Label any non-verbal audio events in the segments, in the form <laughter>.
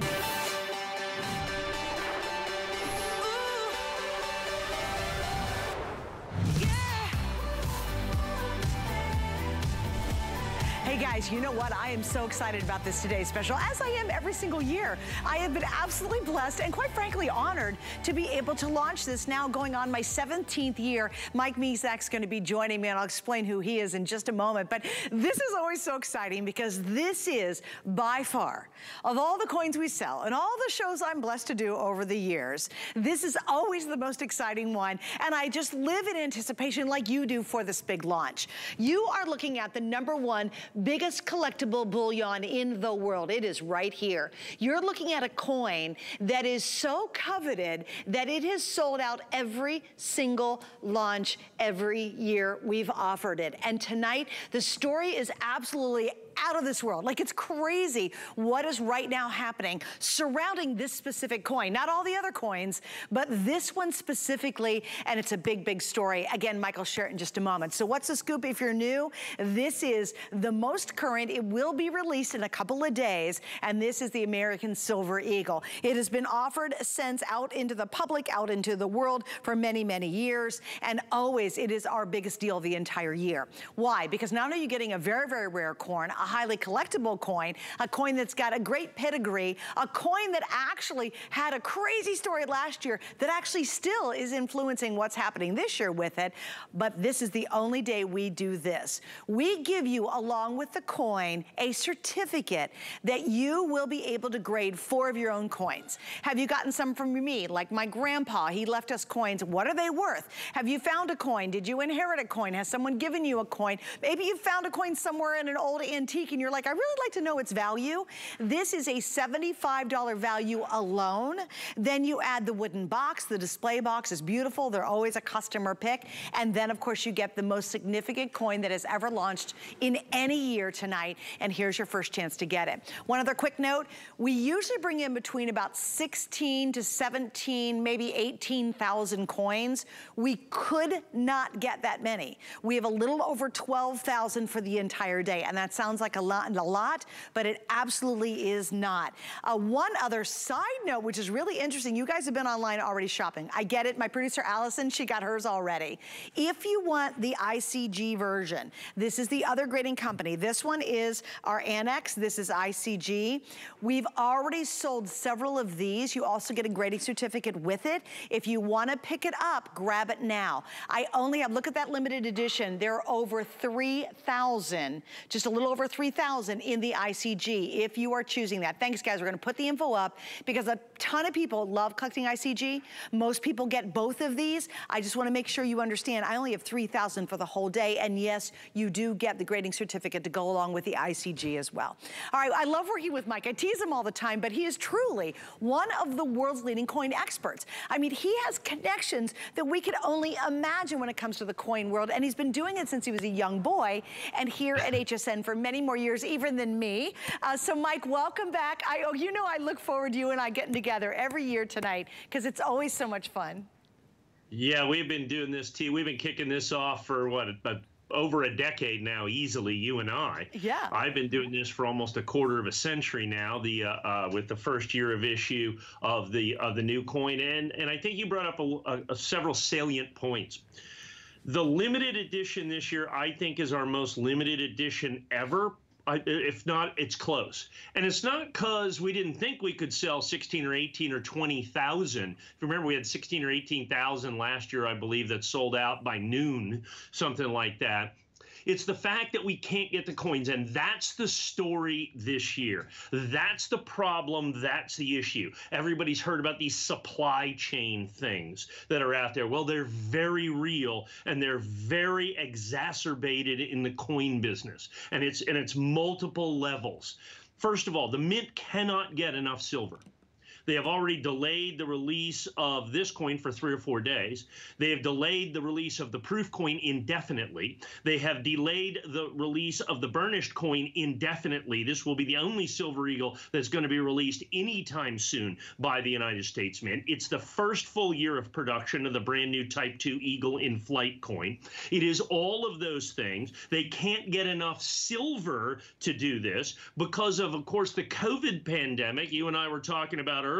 to guys, you know what? I am so excited about this today's special, as I am every single year. I have been absolutely blessed and quite frankly honored to be able to launch this now going on my 17th year. Mike Mezak's gonna be joining me and I'll explain who he is in just a moment. But this is always so exciting because this is by far, of all the coins we sell and all the shows I'm blessed to do over the years, this is always the most exciting one. And I just live in anticipation like you do for this big launch. You are looking at the number one biggest collectible bullion in the world. It is right here. You're looking at a coin that is so coveted that it has sold out every single launch every year we've offered it. And tonight, the story is absolutely out of this world. Like it's crazy what is right now happening surrounding this specific coin. Not all the other coins, but this one specifically, and it's a big, big story. Again, Michael share it in just a moment. So what's the scoop if you're new? This is the most current. It will be released in a couple of days, and this is the American Silver Eagle. It has been offered since out into the public, out into the world for many, many years, and always it is our biggest deal the entire year. Why? Because not only are you getting a very, very rare coin, a highly collectible coin, a coin that's got a great pedigree, a coin that actually had a crazy story last year that actually still is influencing what's happening this year with it. But this is the only day we do this. We give you, along with the coin, a certificate that you will be able to grade four of your own coins. Have you gotten some from me? Like my grandpa, he left us coins. What are they worth? Have you found a coin? Did you inherit a coin? Has someone given you a coin? Maybe you found a coin somewhere in an old antique and you're like, I really like to know its value, this is a $75 value alone. Then you add the wooden box. The display box is beautiful. They're always a customer pick. And then, of course, you get the most significant coin that has ever launched in any year tonight. And here's your first chance to get it. One other quick note, we usually bring in between about 16 to 17, maybe 18,000 coins. We could not get that many. We have a little over 12,000 for the entire day. And that sounds like a lot, a lot but it absolutely is not. Uh, one other side note, which is really interesting, you guys have been online already shopping. I get it, my producer Allison, she got hers already. If you want the ICG version, this is the other grading company. This one is our ANACS, this is ICG. We've already sold several of these. You also get a grading certificate with it. If you wanna pick it up, grab it now. I only have, look at that limited edition. There are over 3,000, just a little over 3,000 in the ICG if you are choosing that. Thanks guys, we're gonna put the info up because a ton of people love collecting ICG. Most people get both of these. I just wanna make sure you understand I only have 3,000 for the whole day and yes, you do get the grading certificate to go along with the ICG as well. All right, I love working with Mike. I tease him all the time, but he is truly one of the world's leading coin experts. I mean, he has connections that we could only imagine when it comes to the coin world, and he's been doing it since he was a young boy, and here at HSN for many more years even than me. Uh, so Mike, welcome back. I, oh, you know I look forward to you and I getting together every year tonight because it's always so much fun. Yeah, we've been doing this, T. We've been kicking this off for what, about over a decade now, easily, you and I. Yeah. I've been doing this for almost a quarter of a century now. The uh, uh, with the first year of issue of the of the new coin, and and I think you brought up a, a, a several salient points. The limited edition this year, I think, is our most limited edition ever if not, it's close. And it's not because we didn't think we could sell 16 or 18 or 20,000. If you remember, we had 16 or 18,000 last year, I believe, that sold out by noon, something like that. It's the fact that we can't get the coins, and that's the story this year. That's the problem. That's the issue. Everybody's heard about these supply chain things that are out there. Well, they're very real, and they're very exacerbated in the coin business, and it's and it's multiple levels. First of all, the mint cannot get enough silver. They have already delayed the release of this coin for three or four days. They have delayed the release of the proof coin indefinitely. They have delayed the release of the burnished coin indefinitely. This will be the only Silver Eagle that's going to be released anytime soon by the United States Mint. It's the first full year of production of the brand new Type 2 Eagle in flight coin. It is all of those things. They can't get enough silver to do this because of, of course, the COVID pandemic you and I were talking about earlier.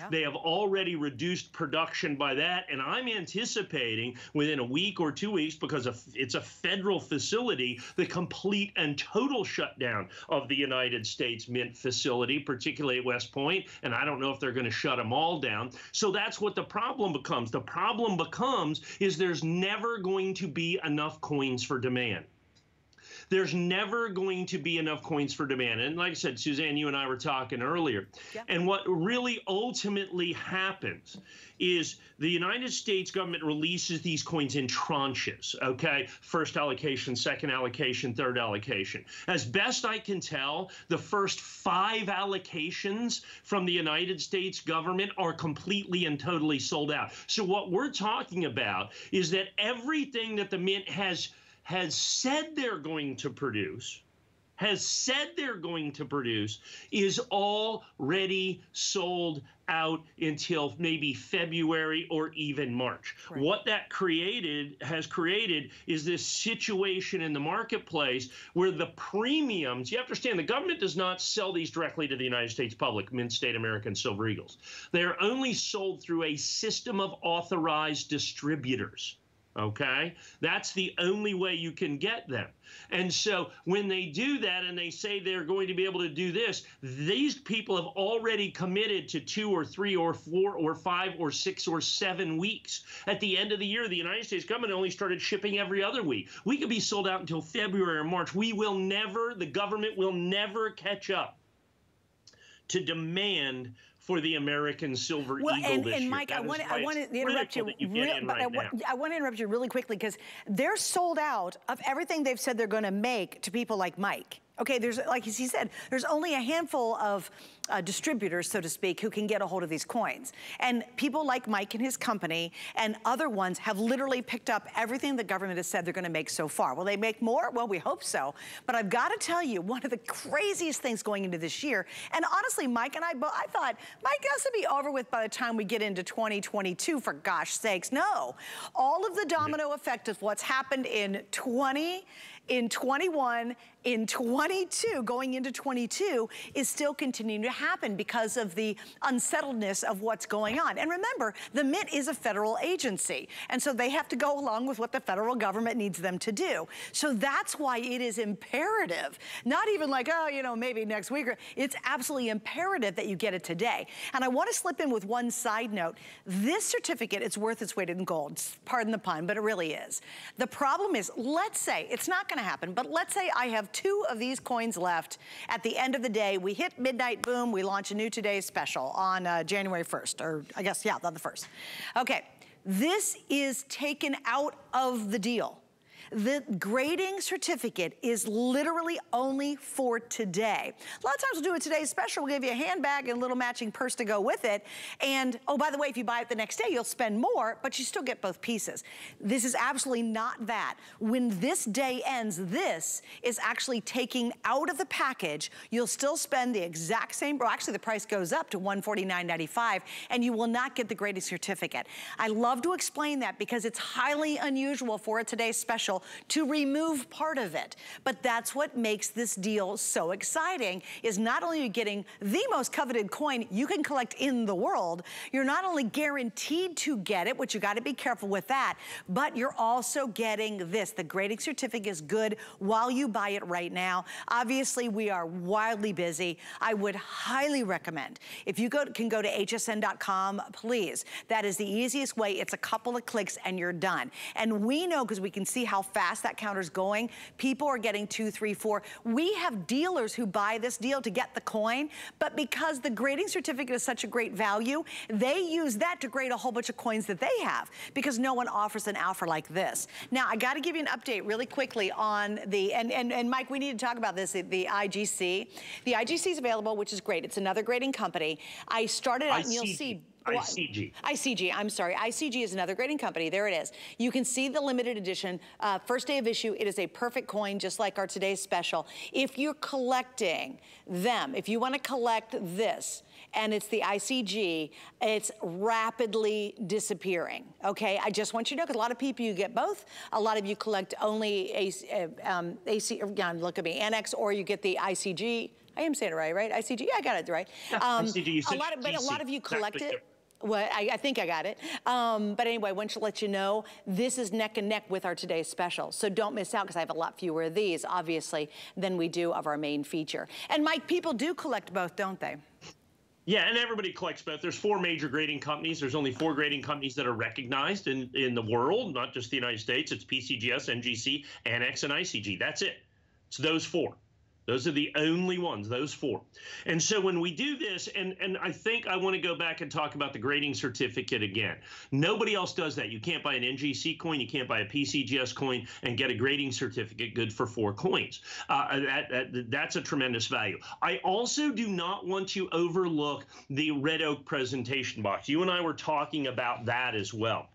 Yep. They have already reduced production by that. And I'm anticipating within a week or two weeks, because it's a federal facility, the complete and total shutdown of the United States Mint facility, particularly at West Point. And I don't know if they're going to shut them all down. So that's what the problem becomes. The problem becomes is there's never going to be enough coins for demand there's never going to be enough coins for demand. And like I said, Suzanne, you and I were talking earlier. Yeah. And what really ultimately happens is the United States government releases these coins in tranches, okay? First allocation, second allocation, third allocation. As best I can tell, the first five allocations from the United States government are completely and totally sold out. So what we're talking about is that everything that the mint has has said they're going to produce has said they're going to produce is already sold out until maybe February or even March. Right. What that created has created is this situation in the marketplace where the premiums, you have to understand the government does not sell these directly to the United States public, Mint State American Silver Eagles. They're only sold through a system of authorized distributors. Okay? That's the only way you can get them. And so when they do that and they say they're going to be able to do this, these people have already committed to two or three or four or five or six or seven weeks. At the end of the year, the United States government only started shipping every other week. We could be sold out until February or March. We will never, the government will never catch up to demand for the American Silver well, Eagle and, this and year. Mike, that I want, I want to interrupt you, you real, but right I, I, want to interrupt you really quickly because they're sold out of everything they've said they're going to make to people like Mike. Okay, there's, like he said, there's only a handful of uh, distributors, so to speak, who can get a hold of these coins. And people like Mike and his company and other ones have literally picked up everything the government has said they're gonna make so far. Will they make more? Well, we hope so. But I've gotta tell you, one of the craziest things going into this year, and honestly, Mike and I, I thought, Mike has to be over with by the time we get into 2022, for gosh sakes. No, all of the domino effect of what's happened in 20 in 21, in 22, going into 22, is still continuing to happen because of the unsettledness of what's going on. And remember, the Mint is a federal agency, and so they have to go along with what the federal government needs them to do. So that's why it is imperative, not even like, oh, you know, maybe next week, it's absolutely imperative that you get it today. And I wanna slip in with one side note. This certificate, it's worth its weight in gold, pardon the pun, but it really is. The problem is, let's say, it's not gonna gonna happen, but let's say I have two of these coins left. At the end of the day, we hit midnight, boom, we launch a new Today special on uh, January 1st, or I guess, yeah, on the 1st. Okay, this is taken out of the deal. The grading certificate is literally only for today. A lot of times we'll do a today's special. We'll give you a handbag and a little matching purse to go with it. And, oh, by the way, if you buy it the next day, you'll spend more, but you still get both pieces. This is absolutely not that. When this day ends, this is actually taking out of the package. You'll still spend the exact same, well, actually the price goes up to $149.95, and you will not get the grading certificate. I love to explain that because it's highly unusual for a today's special to remove part of it. But that's what makes this deal so exciting is not only you getting the most coveted coin you can collect in the world, you're not only guaranteed to get it, which you gotta be careful with that, but you're also getting this. The grading certificate is good while you buy it right now. Obviously, we are wildly busy. I would highly recommend, if you go, can go to hsn.com, please. That is the easiest way. It's a couple of clicks and you're done. And we know, because we can see how fast that counter's going. People are getting two, three, four. We have dealers who buy this deal to get the coin, but because the grading certificate is such a great value, they use that to grade a whole bunch of coins that they have because no one offers an offer like this. Now, I gotta give you an update really quickly on the, and, and, and Mike, we need to talk about this, the, the IGC. The IGC is available, which is great. It's another grading company. I started out, and you'll see, ICG. ICG, I'm sorry. ICG is another grading company. There it is. You can see the limited edition. Uh, first day of issue, it is a perfect coin, just like our today's special. If you're collecting them, if you want to collect this, and it's the ICG, it's rapidly disappearing, okay? I just want you to know, because a lot of people, you get both. A lot of you collect only AC, uh, um, AC yeah, look at me, ANACS, or you get the ICG. I am saying it right, right? ICG, yeah, I got it right. Um, ICG, a lot of, but a lot of you collect it. Well, I, I, think I got it. Um, but anyway, I want to let you know, this is neck and neck with our today's special. So don't miss out because I have a lot fewer of these, obviously, than we do of our main feature. And Mike, people do collect both, don't they? Yeah, and everybody collects both. There's four major grading companies. There's only four grading companies that are recognized in, in the world, not just the United States. It's PCGS, NGC, ANACS, and ICG. That's it. It's those four. Those are the only ones, those four. And so when we do this, and, and I think I want to go back and talk about the grading certificate again. Nobody else does that. You can't buy an NGC coin, you can't buy a PCGS coin and get a grading certificate good for four coins. Uh, that, that, that's a tremendous value. I also do not want to overlook the Red Oak presentation box. You and I were talking about that as well.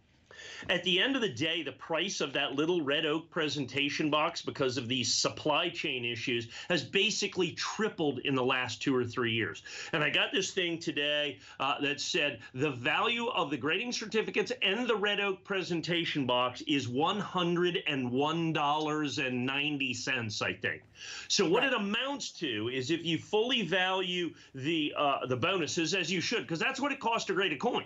At the end of the day, the price of that little red oak presentation box, because of these supply chain issues, has basically tripled in the last two or three years. And I got this thing today uh, that said the value of the grading certificates and the red oak presentation box is $101.90, I think. So what right. it amounts to is if you fully value the uh, the bonuses, as you should, because that's what it costs to grade a coin.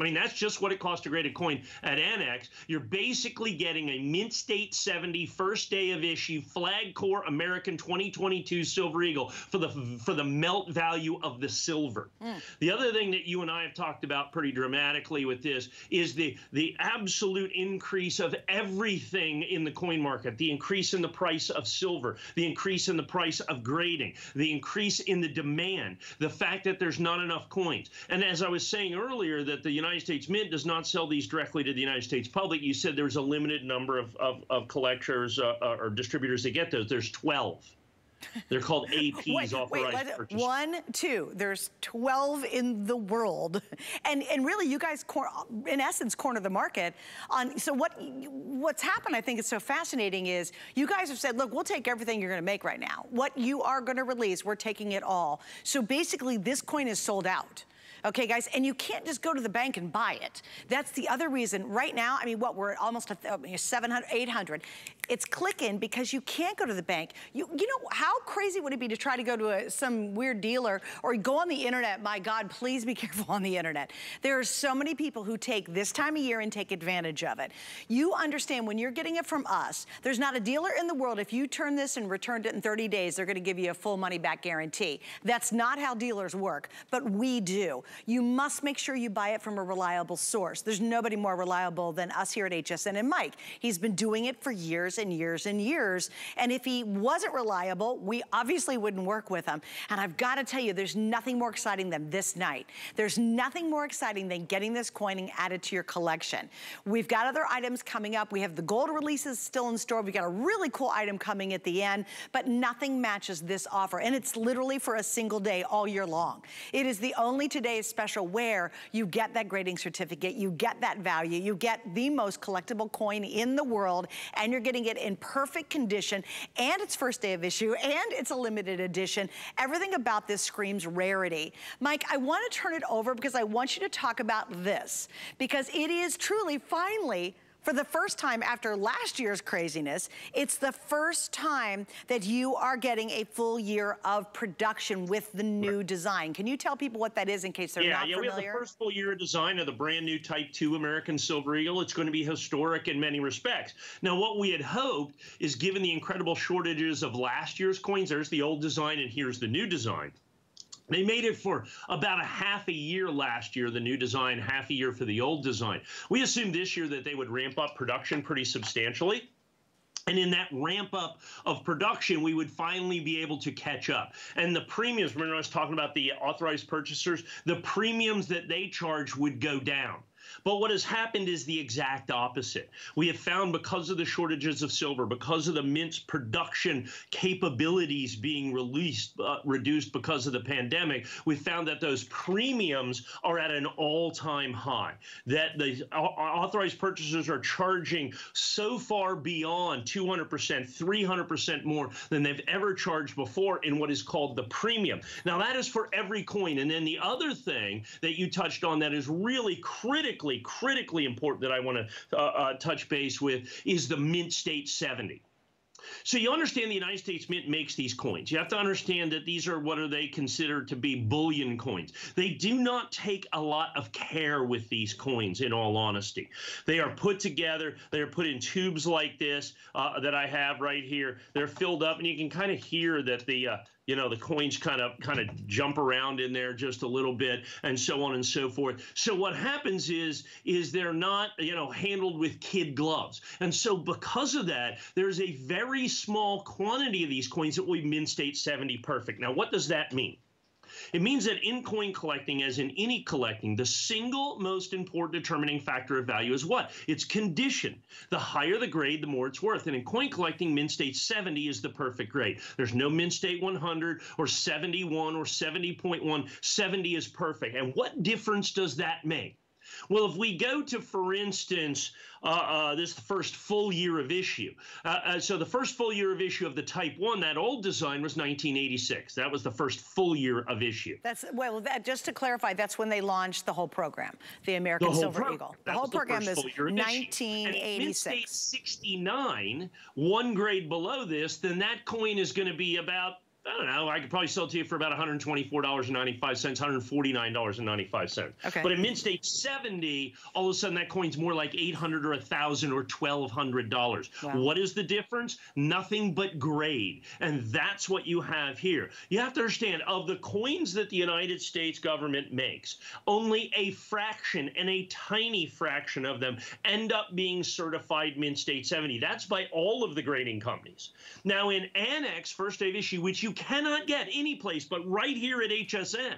I mean, that's just what it costs to grade a coin at ANACS. You're basically getting a Mint State 70 first day of issue Flag Core American 2022 Silver Eagle for the for the melt value of the silver. Mm. The other thing that you and I have talked about pretty dramatically with this is the the absolute increase of everything in the coin market. The increase in the price of silver, the increase in the price of grading, the increase in the demand, the fact that there's not enough coins. And as I was saying earlier that the United United States Mint does not sell these directly to the United States public. You said there's a limited number of, of, of collectors uh, uh or distributors that get those. There's 12. They're called <laughs> APs, wait, authorized wait, One, two. There's 12 in the world, and and really, you guys, in essence, corner the market. On so what what's happened? I think is so fascinating is you guys have said, look, we'll take everything you're going to make right now. What you are going to release, we're taking it all. So basically, this coin is sold out. Okay, guys, and you can't just go to the bank and buy it. That's the other reason. Right now, I mean, what, we're at almost 700, 800. It's clicking because you can't go to the bank. You, you know, how crazy would it be to try to go to a, some weird dealer or go on the internet? My God, please be <laughs> careful on the internet. There are so many people who take this time of year and take advantage of it. You understand when you're getting it from us, there's not a dealer in the world, if you turn this and returned it in 30 days, they're gonna give you a full money back guarantee. That's not how dealers work, but we do. You must make sure you buy it from a reliable source. There's nobody more reliable than us here at HSN and Mike. He's been doing it for years and years and years. And if he wasn't reliable, we obviously wouldn't work with him. And I've got to tell you, there's nothing more exciting than this night. There's nothing more exciting than getting this coining added to your collection. We've got other items coming up. We have the gold releases still in store. We've got a really cool item coming at the end, but nothing matches this offer. And it's literally for a single day all year long. It is the only special where you get that grading certificate, you get that value, you get the most collectible coin in the world, and you're getting it in perfect condition, and it's first day of issue, and it's a limited edition. Everything about this screams rarity. Mike, I want to turn it over because I want you to talk about this, because it is truly, finally, for the first time after last year's craziness, it's the first time that you are getting a full year of production with the new design. Can you tell people what that is in case they're yeah, not yeah, familiar? Yeah, we have the first full year of design of the brand new Type 2 American Silver Eagle. It's going to be historic in many respects. Now, what we had hoped is given the incredible shortages of last year's coins, there's the old design and here's the new design. They made it for about a half a year last year, the new design, half a year for the old design. We assumed this year that they would ramp up production pretty substantially. and in that ramp up of production, we would finally be able to catch up. And the premiums, remember I was talking about the authorized purchasers, the premiums that they charge would go down. But what has happened is the exact opposite. We have found because of the shortages of silver, because of the mint's production capabilities being released, uh, reduced because of the pandemic, we found that those premiums are at an all-time high. That the authorized purchasers are charging so far beyond 200%, 300% more than they've ever charged before in what is called the premium. Now that is for every coin. And then the other thing that you touched on that is really critical critically, critically important that I want to uh, uh, touch base with is the Mint State 70. So you understand the United States Mint makes these coins. You have to understand that these are what are they considered to be bullion coins. They do not take a lot of care with these coins, in all honesty. They are put together. They are put in tubes like this uh, that I have right here. They're filled up, and you can kind of hear that the uh, you know the coins kind of kind of jump around in there just a little bit and so on and so forth. So what happens is is they're not you know handled with kid gloves. And so because of that there's a very small quantity of these coins that we state 70 perfect. Now what does that mean it means that in coin collecting, as in any collecting, the single most important determining factor of value is what? It's condition. The higher the grade, the more it's worth. And in coin collecting, Mint State 70 is the perfect grade. There's no Mint State 100 or 71 or 70.1. 70 is perfect. And what difference does that make? Well, if we go to, for instance, uh, uh, this first full year of issue. Uh, uh, so the first full year of issue of the Type 1, that old design was 1986. That was the first full year of issue. That's Well, that, just to clarify, that's when they launched the whole program, the American the Silver pro- Eagle. The whole program is 1986. 69, one grade below this, then that coin is going to be about I don't know. I could probably sell it to you for about $124.95, $149.95. Okay. But in Mint State 70, all of a sudden that coin's more like 800 or 1000 or $1,200. Wow. What is the difference? Nothing but grade. And that's what you have here. You have to understand, of the coins that the United States government makes, only a fraction and a tiny fraction of them end up being certified Mint State 70. That's by all of the grading companies. Now, in ANACS, first day of issue, which you cannot get any place but right here at HSN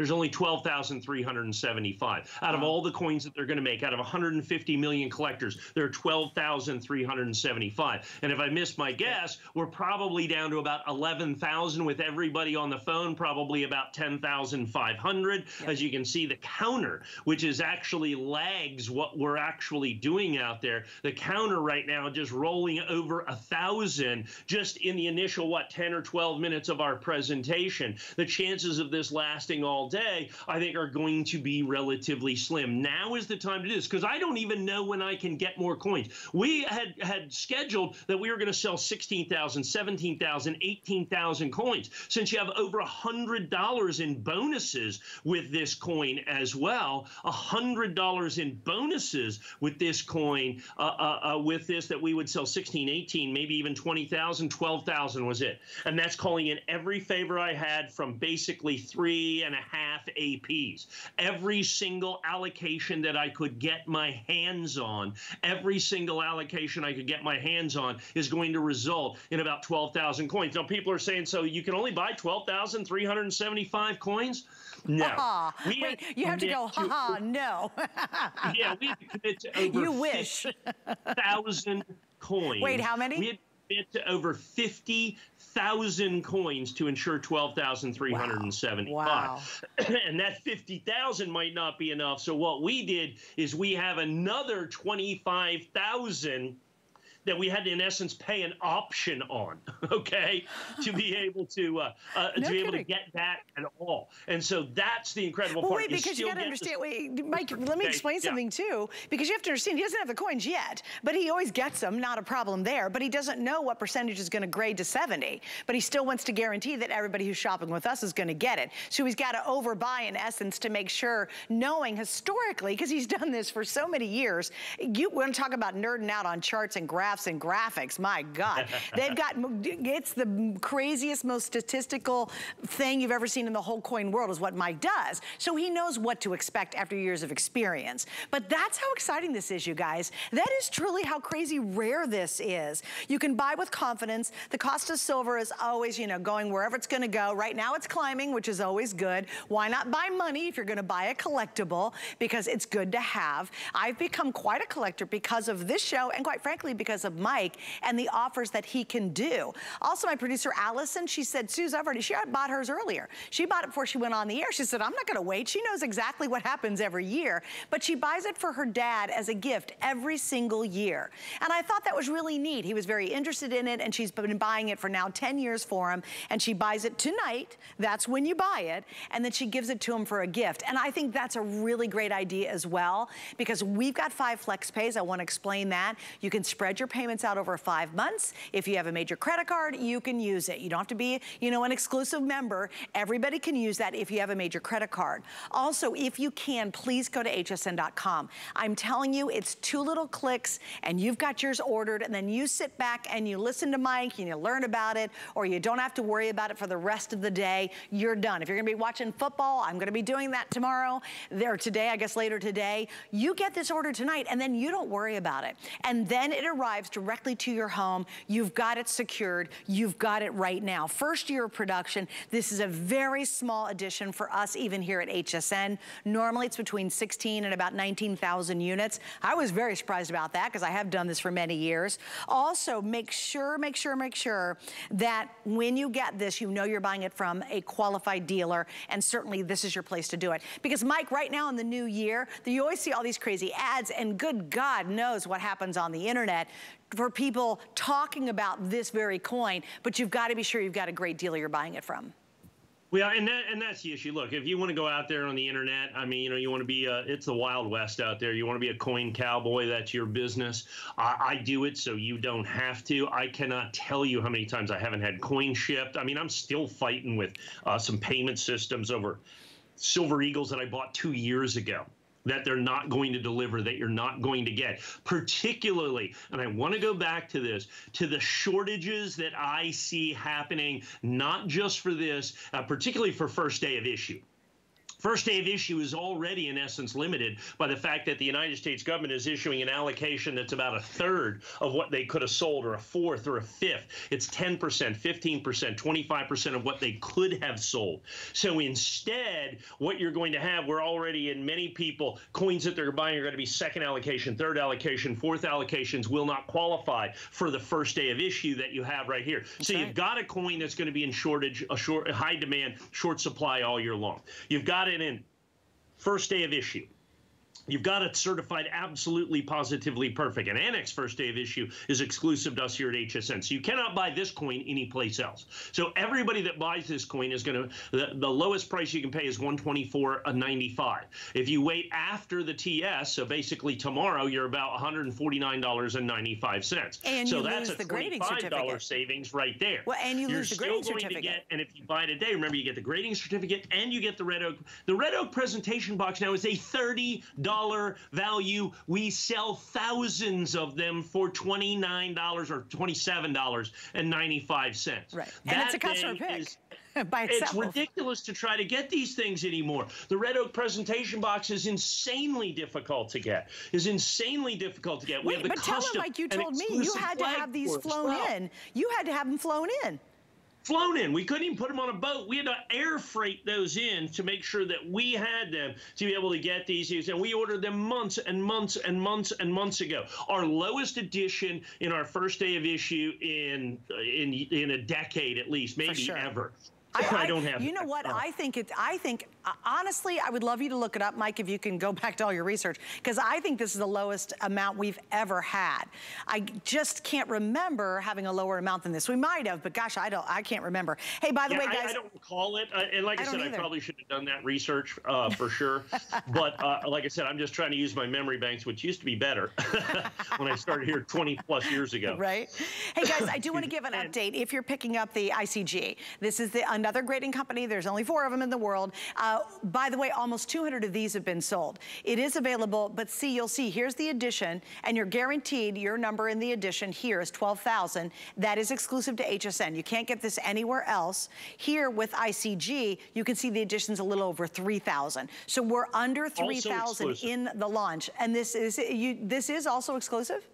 there's only 12,375 out of all the coins that they're going to make. Out of 150 million collectors, there are 12,375. And if I miss my guess, we're probably down to about 11,000 with everybody on the phone, probably about 10,500. Yep. As you can see, the counter, which is actually lags what we're actually doing out there, the counter right now just rolling over a thousand just in the initial, what, 10 or 12 minutes of our presentation. The chances of this lasting all day, I think are going to be relatively slim. Now is the time to do this because I don't even know when I can get more coins. We had had scheduled that we were going to sell 16,000, 17,000, 18,000 coins. Since you have over $100 in bonuses with this coin as well, $100 in bonuses with this coin, uh, uh, uh, with this that we would sell 16, 18, maybe even 20,000, 12,000 was it. And that's calling in every favor I had from basically three and a half half APs. Every single allocation that I could get my hands on, every single allocation I could get my hands on is going to result in about 12,000 coins. Now, people are saying, so you can only buy 12,375 coins? No. Ha -ha. Wait, you have to go, ha ha, no. <laughs> yeah, we have to <laughs> commit to over you wish. 50,000 coins. Wait, how many? Commit to over 50 thousand coins to ensure twelve thousand three hundred and seventy-five. Wow. <clears throat> and that fifty thousand might not be enough. So what we did is we have another twenty-five thousand that we had to, in essence, pay an option on, <laughs> okay, to be <laughs> able to uh, uh, no to be able to get that at all. And so that's the incredible well, part. Wait, because you, got to understand. Wait, Mike, let me okay, explain yeah. something too. Because you have to understand, he doesn't have the coins yet, but he always gets them. Not a problem there. But he doesn't know what percentage is going to grade to 70. But he still wants to guarantee that everybody who's shopping with us is going to get it. So he's got to overbuy in essence to make sure, knowing historically, because he's done this for so many years. You want to talk about nerding out on charts and graphs graphs and graphics. My God. <laughs> They've got, it's the craziest, most statistical thing you've ever seen in the whole coin world is what Mike does. So he knows what to expect after years of experience. But that's how exciting this is, you guys. That is truly how crazy rare this is. You can buy with confidence. The cost of silver is always, you know, going wherever it's gonna go. Right now it's climbing, which is always good. Why not buy money if you're gonna buy a collectible? Because it's good to have. I've become quite a collector because of this show and quite frankly because of Mike and the offers that he can do. Also, my producer Allison, she said, I've already, she bought hers earlier. She bought it before she went on the air. She said, I'm not gonna wait. She knows exactly what happens every year, but she buys it for her dad as a gift every single year. And I thought that was really neat. He was very interested in it and she's been buying it for now 10 years for him and she buys it tonight. That's when you buy it. And then she gives it to him for a gift. And I think that's a really great idea as well because we've got five flex pays. I wanna explain that. You can spread your payments out over five months. If you have a major credit card, you can use it. You don't have to be, you know, an exclusive member. Everybody can use that if you have a major credit card. Also, if you can, please go to hsn.com. I'm telling you, it's two little clicks and you've got yours ordered and then you sit back and you listen to Mike and you learn about it or you don't have to worry about it for the rest of the day. You're done. If you're gonna be watching football, I'm gonna be doing that tomorrow, there today, I guess later today. You get this order tonight and then you don't worry about it. And then it arrives directly to your home. You've got it secured. You've got it right now. First year of production. This is a very small addition for us even here at HSN. Normally it's between 16 and about 19,000 units. I was very surprised about that because I have done this for many years. Also, make sure, make sure, make sure that when you get this, you know you're buying it from a qualified dealer and certainly this is your place to do it. Because Mike, right now in the new year, you always see all these crazy ads and good God knows what happens on the internet for people talking about this very coin, but you've got to be sure you've got a great dealer you're buying it from. Well, and that and that's the issue. Look, if you want to go out there on the internet, I mean, you know, you want to be a, it's the wild west out there. You want to be a coin cowboy. That's your business. I, I do it so you don't have to. I cannot tell you how many times I haven't had coin shipped. I mean, I'm still fighting with uh, some payment systems over Silver Eagles that I bought two years ago that they're not going to deliver, that you're not going to get. Particularly, and I want to go back to this, to the shortages that I see happening, not just for this, uh, particularly for first day of issue. First day of issue is already, in essence, limited by the fact that the United States government is issuing an allocation that's about a third of what they could have sold, or a fourth, or a fifth. It's 10%, 15%, 25% of what they could have sold. So instead, what you're going to have, we're already in many people, coins that they're buying are going to be second allocation, third allocation, fourth allocations will not qualify for the first day of issue that you have right here. So you've got a coin that's going to be in shortage, a short, high demand, short supply all year long. You've got it in first day of issue. You've got it certified absolutely positively perfect. And ANACS first day of issue is exclusive to us here at HSN. So you cannot buy this coin anyplace else. So everybody that buys this coin is going to, the, the lowest price you can pay is 124.95. If you wait after the TS, so basically tomorrow, you're about $149.95. And so you that's lose a the grading $25 certificate. savings right there. Well, and you you're lose the still grading going certificate. To get, and if you buy it today, remember you get the grading certificate and you get the Red Oak. The Red Oak presentation box now is a $30 value. We sell thousands of them for $29 or $27.95. Right. And it's a That customer pick is- <laughs> it's ridiculous to try to get these things anymore. The Red Oak presentation box is insanely difficult to get. Is insanely difficult to get. we Wait, have the but tell custom him, like you told me, you had to have these for it as flown well. in. You had to have them flown in. Flown in. We couldn't even put them on a boat. We had to air freight those in to make sure that we had them to be able to get these. And we ordered them months and months and months and months ago. Our lowest edition in our first day of issue in in in a decade at least, maybe sure. ever. <laughs> I, i don't have. You know what? I think it. I think honestly, I would love you to look it up, Mike, if you can go <laughs> back to all your research, because I think this is the lowest amount we've ever had. I just can't remember having a lower amount than this. We might have, but gosh, I don't. I can't remember. Hey, by the Yeah, way, I- guys. I, don't recall it, uh, and like I I, said, I probably should have done that research uh, for sure. <laughs> but uh, like I said, I'm just trying to use my memory banks, which used to be better <laughs> when I started here 20 plus years ago. Right? Hey guys, I do want to give an update. If you're picking up the ICG, this is the another grading company. There's only four of them in the world. Uh, Uh, by the way, almost 200 of these have been sold. It is available, but see, you'll see, here's the edition, and you're guaranteed your number in the edition here is 12,000. That is exclusive to HSN. You can't get this anywhere else. Here with ICG, you can see the edition's a little over 3,000. So we're under 3,000 in the launch. And this is, you, this is also exclusive?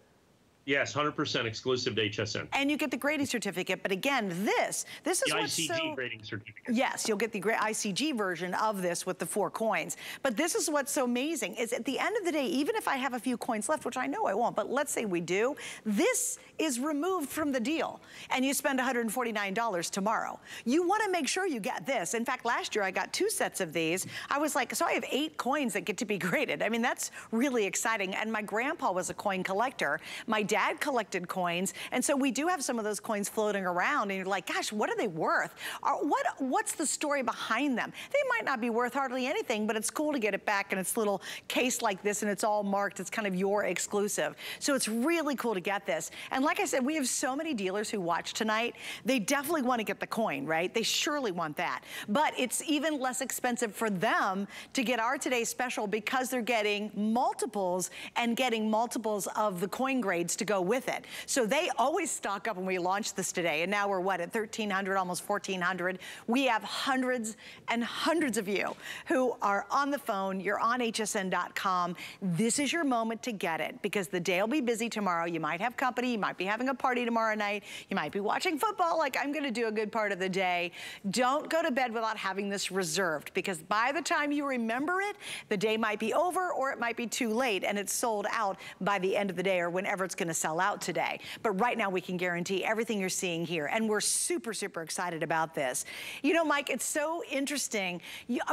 Yes, 100% exclusive to HSN. And you get the grading certificate. But again, this, this is the what's ICG so... grading certificate. Yes, you'll get the ICG version of this with the four coins. But this is what's so amazing is at the end of the day, even if I have a few coins left, which I know I won't, but let's say we do, this is removed from the deal. And you spend $149 tomorrow. You want to make sure you get this. In fact, last year I got two sets of these. I was like, so I have eight coins that get to be graded. I mean, that's really exciting. And my grandpa was a coin collector. My dad dad collected coins. And so we do have some of those coins floating around and you're like, gosh, what are they worth? Are, what, what's the story behind them? They might not be worth hardly anything, but it's cool to get it back in its little case like this and it's all marked. It's kind of your exclusive. So it's really cool to get this. And like I said, we have so many dealers who watch tonight. They definitely want to get the coin, right? They surely want that. But it's even less expensive for them to get our today's special because they're getting multiples and getting multiples of the coin grades to go with it. So they always stock up when we launched this today. And now we're what, at 1,300, almost 1,400. We have hundreds and hundreds of you who are on the phone. You're on hsn.com. This is your moment to get it because the day will be busy tomorrow. You might have company. You might be having a party tomorrow night. You might be watching football like I'm going to do a good part of the day. Don't go to bed without having this reserved because by the time you remember it, the day might be over or it might be too late and it's sold out by the end of the day or whenever it's going to sell out today. But right now we can guarantee everything you're seeing here. And we're super, super excited about this. You know, Mike, it's so interesting.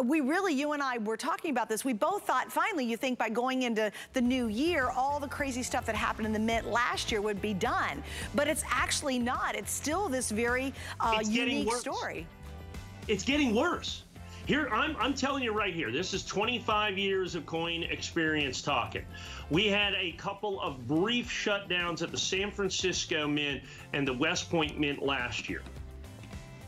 We really, you and I were talking about this. We both thought, finally, you think by going into the new year, all the crazy stuff that happened in the Mint last year would be done. But it's actually not. It's still this very uh, unique story. It's getting worse. Here, I'm, I'm telling you right here, this is 25 years of coin experience talking. We had a couple of brief shutdowns at the San Francisco Mint and the West Point Mint last year.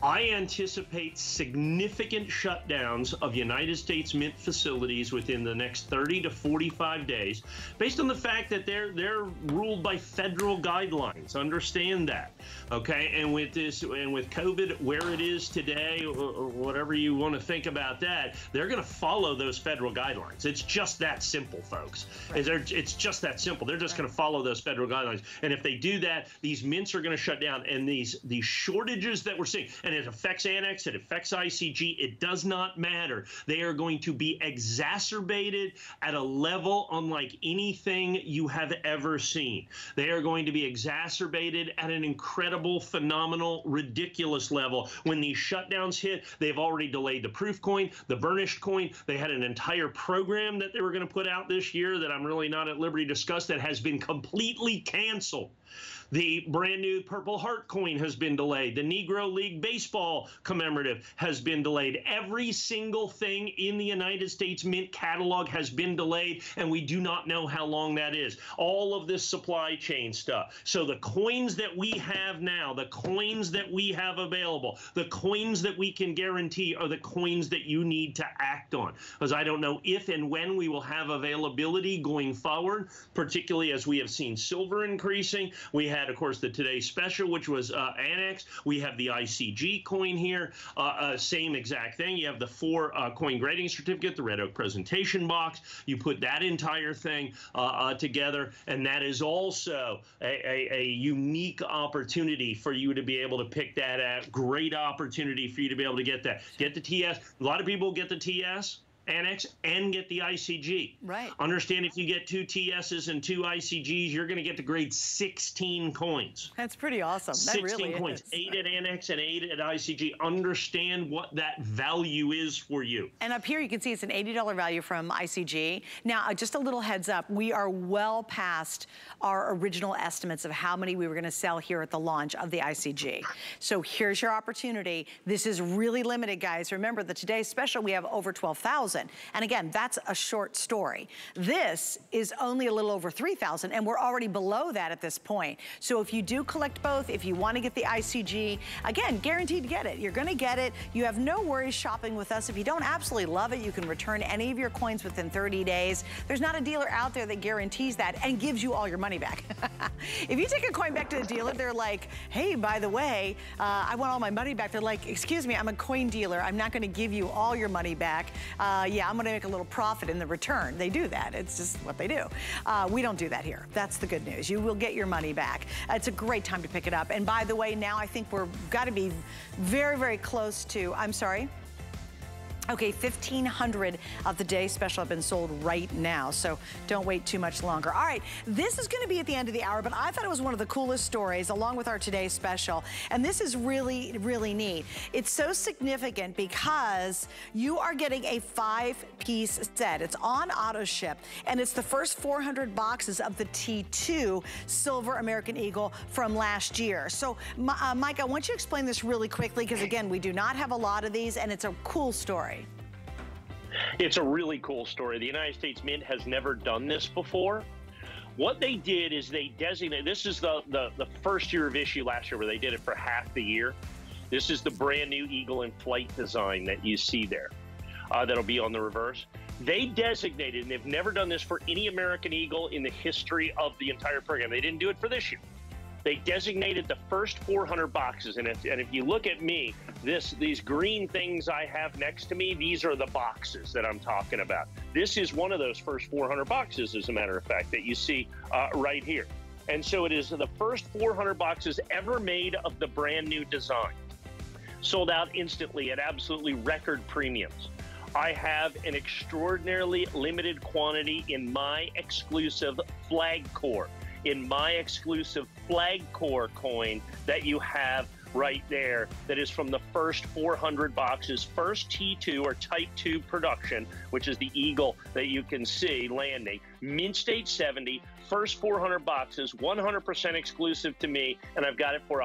I anticipate significant shutdowns of United States Mint facilities within the next 30 to 45 days, based on the fact that they're they're ruled by federal guidelines. Understand that, okay? And with this and with COVID where it is today, or whatever you want to think about that, they're going to follow those federal guidelines. It's just that simple, folks. Right. It's just that simple. They're just right. going to follow those federal guidelines. And if they do that, these mints are going to shut down. And these these shortages that we're seeing, and it affects ANACS, it affects ICG, it does not matter. They are going to be exacerbated at a level unlike anything you have ever seen. They are going to be exacerbated at an incredible, phenomenal, ridiculous level. When these shutdowns hit, they've already delayed the proof coin, the burnished coin. They had an entire program that they were going to put out this year that I'm really not at liberty to discuss that has been completely canceled. The brand new Purple Heart coin has been delayed. The Negro League Baseball commemorative has been delayed. Every single thing in the United States Mint catalog has been delayed, and we do not know how long that is. All of this supply chain stuff. So the coins that we have now, the coins that we have available, the coins that we can guarantee are the coins that you need to act on. Because I don't know if and when we will have availability going forward, particularly as we have seen silver increasing. We had, of course, the Today Special, which was uh, ANACS. We have the ICG coin here. Uh, uh, same exact thing. You have the four uh, coin grading certificate, the Red Oak presentation box. You put that entire thing uh, together, and that is also a, a, a, unique opportunity for you to be able to pick that at. Great opportunity for you to be able to get that. Get the TS. A lot of people get the TS ANACS and get the ICG. Right. Understand if you get two TSs and two ICGs, you're going to get the grade 16 coins. That's pretty awesome. That 16 really coins. Is. Eight at ANACS and eight at ICG. Understand what that value is for you. And up here you can see it's an $80 value from ICG. Now, uh, just a little heads up, we are well past our original estimates of how many we were going to sell here at the launch of the ICG. So here's your opportunity. This is really limited, guys. Remember, the today's special, we have over 12,000 4,000. And again, that's a short story. This is only a little over 3,000 and we're already below that at this point. So if you do collect both, if you wanna get the ICG, again, guaranteed to get it. You're gonna get it. You have no worries shopping with us. If you don't absolutely love it, you can return any of your coins within 30 days. There's not a dealer out there that guarantees that and gives you all your money back. <laughs> if you take a coin back to the dealer, they're like, hey, by the way, uh, I want all my money back. They're like, excuse me, I'm a coin dealer. I'm not gonna give you all your money back. Uh, yeah, I'm gonna make a little profit in the return. They do that. It's just what they do. Uh, we don't do that here. That's the good news. You will get your money back. It's a great time to pick it up. And by the way, now I think we're gotta be very, very close to, I'm sorry? Okay, 1,500 of the day special have been sold right now, so don't wait too much longer. All right, this is gonna be at the end of the hour, but I thought it was one of the coolest stories along with our today special, and this is really, really neat. It's so significant because you are getting a five-piece set. It's on auto ship, and it's the first 400 boxes of the T2 Silver American Eagle from last year. So, uh, Mike, I want you to explain this really quickly, because again, we do not have a lot of these, and it's a cool story. It's a really cool story. The United States Mint has never done this before. What they did is they designated, this is the, the, the first year of issue last year where they did it for half the year. This is the brand new Eagle in Flight design that you see there. Uh, that'll be on the reverse. They designated, and they've never done this for any American Eagle in the history of the entire program. They didn't do it for this year. They designated the first 400 boxes, and if, and if you look at me, this these green things I have next to me, these are the boxes that I'm talking about. This is one of those first 400 boxes, as a matter of fact, that you see uh, right here. And so it is the first 400 boxes ever made of the brand new design. Sold out instantly at absolutely record premiums. I have an extraordinarily limited quantity in my exclusive flag core in my exclusive flag core coin that you have right there that is from the first 400 boxes, first T2 or Type 2 production, which is the Eagle that you can see landing. Mint State 70, first 400 boxes, 100% exclusive to me, and I've got it for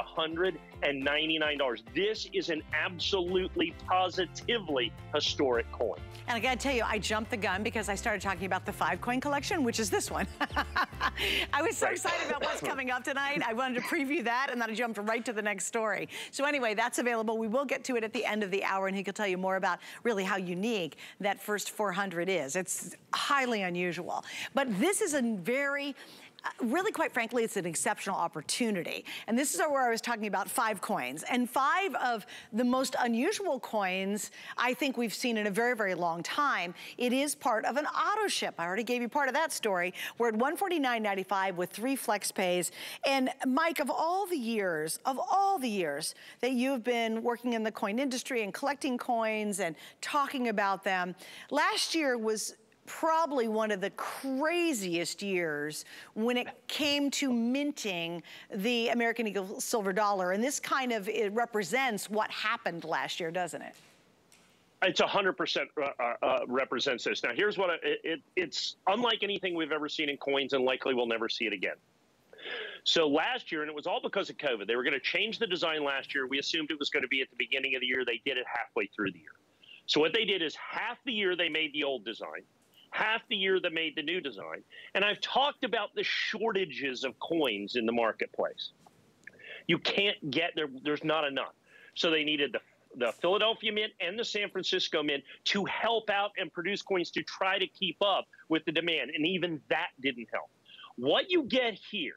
$199. This is an absolutely positively historic coin. And I gotta tell you, I jumped the gun because I started talking about the five coin collection, which is this one. <laughs> I was so right. excited about what's coming up tonight. I wanted to preview that and then I jumped right to the next story. So anyway, that's available. We will get to it at the end of the hour and he can tell you more about really how unique that first 400 is. It's highly unusual. But this is a very really, quite frankly, it's an exceptional opportunity. And this is where I was talking about five coins. And five of the most unusual coins I think we've seen in a very, very long time. It is part of an auto ship. I already gave you part of that story. We're at 149.95 with three flex pays. And Mike, of all the years, of all the years that you've been working in the coin industry and collecting coins and talking about them, last year was probably one of the craziest years when it came to minting the American Eagle silver dollar. And this kind of it represents what happened last year, doesn't it? It's 100% uh, uh, uh, represents this. Now, here's what I, it, it's unlike anything we've ever seen in coins, and likely we'll never see it again. So last year, and it was all because of COVID, they were going to change the design last year. We assumed it was going to be at the beginning of the year. They did it halfway through the year. So what they did is half the year they made the old design, half the year that made the new design. And I've talked about the shortages of coins in the marketplace. You can't get there, there's not enough. So they needed the the Philadelphia Mint and the San Francisco Mint to help out and produce coins to try to keep up with the demand. And even that didn't help. What you get here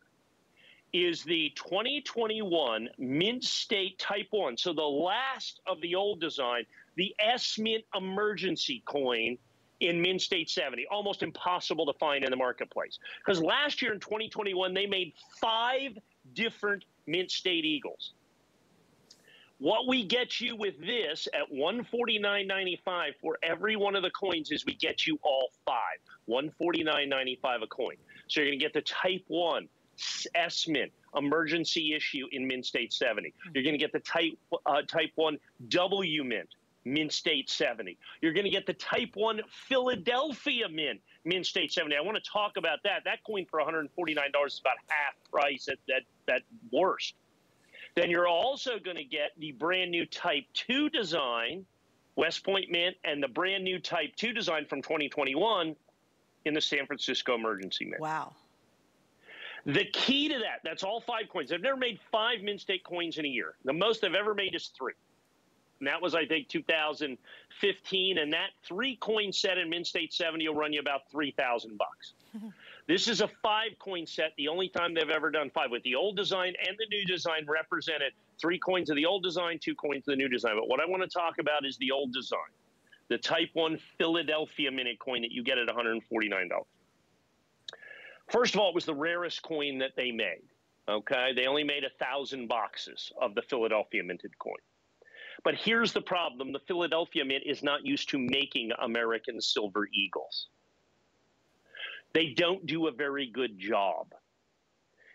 is the 2021 Mint State Type 1. So the last of the old design, the S Mint emergency coin in Mint State 70, almost impossible to find in the marketplace. Because last year in 2021, they made five different Mint State Eagles. What we get you with this at 149.95 for every one of the coins is we get you all five. 149.95 a coin. So you're going to get the Type 1 S Mint emergency issue in Mint State 70. You're going to get the Type uh, Type 1 W Mint Mint State 70. You're going to get the Type 1 Philadelphia Mint, Mint State 70. I want to talk about that. That coin for $149 is about half price at that, that worst. Then you're also going to get the brand new Type 2 design West Point Mint, and the brand new Type 2 design from 2021 in the San Francisco Emergency Mint. Wow. The key to that, that's all five coins. I've never made five Mint State coins in a year. The most I've ever made is three. And that was, I think, 2015. And that three coin set in Mint State 70 will run you about 3000 bucks. <laughs> This is a five coin set, the only time they've ever done five, with the old design and the new design represented. Three coins of the old design, two coins of the new design. But what I want to talk about is the old design, the Type 1 Philadelphia Minute coin that you get at $149. First of all, it was the rarest coin that they made. Okay, they only made a thousand boxes of the Philadelphia minted coin. But here's the problem the Philadelphia Mint is not used to making American silver eagles. They don't do a very good job.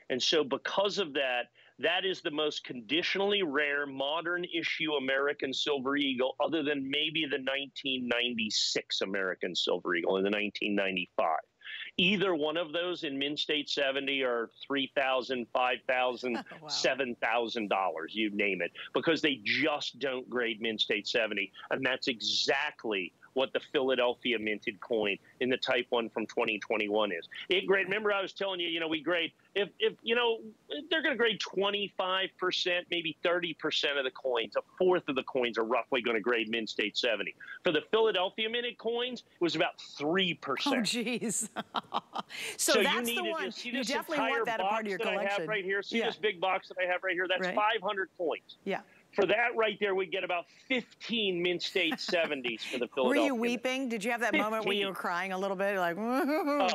And so, because of that, that is the most conditionally rare modern issue American Silver Eagle, other than maybe the 1996 American Silver Eagle and the 1995. Either one of those in Mint State 70 are $3,000, $5,000, <laughs> wow. $7,000, you name it, because they just don't grade Mint State 70. And that's exactly what the Philadelphia minted coin in the Type 1 from 2021 is. It grade, remember I was telling you, you know, we grade, if, if you know, they're going to grade 25%, maybe 30% of the coins, a fourth of the coins are roughly going to grade Mint State 70. For the Philadelphia minted coins, it was about 3%. Oh, jeez. <laughs> so, so, that's the one. You, you definitely want that a part of your collection. I have right here. See yeah. this big box that I have right here? That's right. 500 coins. Yeah. For that right there, we get about 15 Mint State 70s for the Philadelphia. Were you weeping? Did you have that 15. moment where you were crying a little bit? Like, <laughs> uh,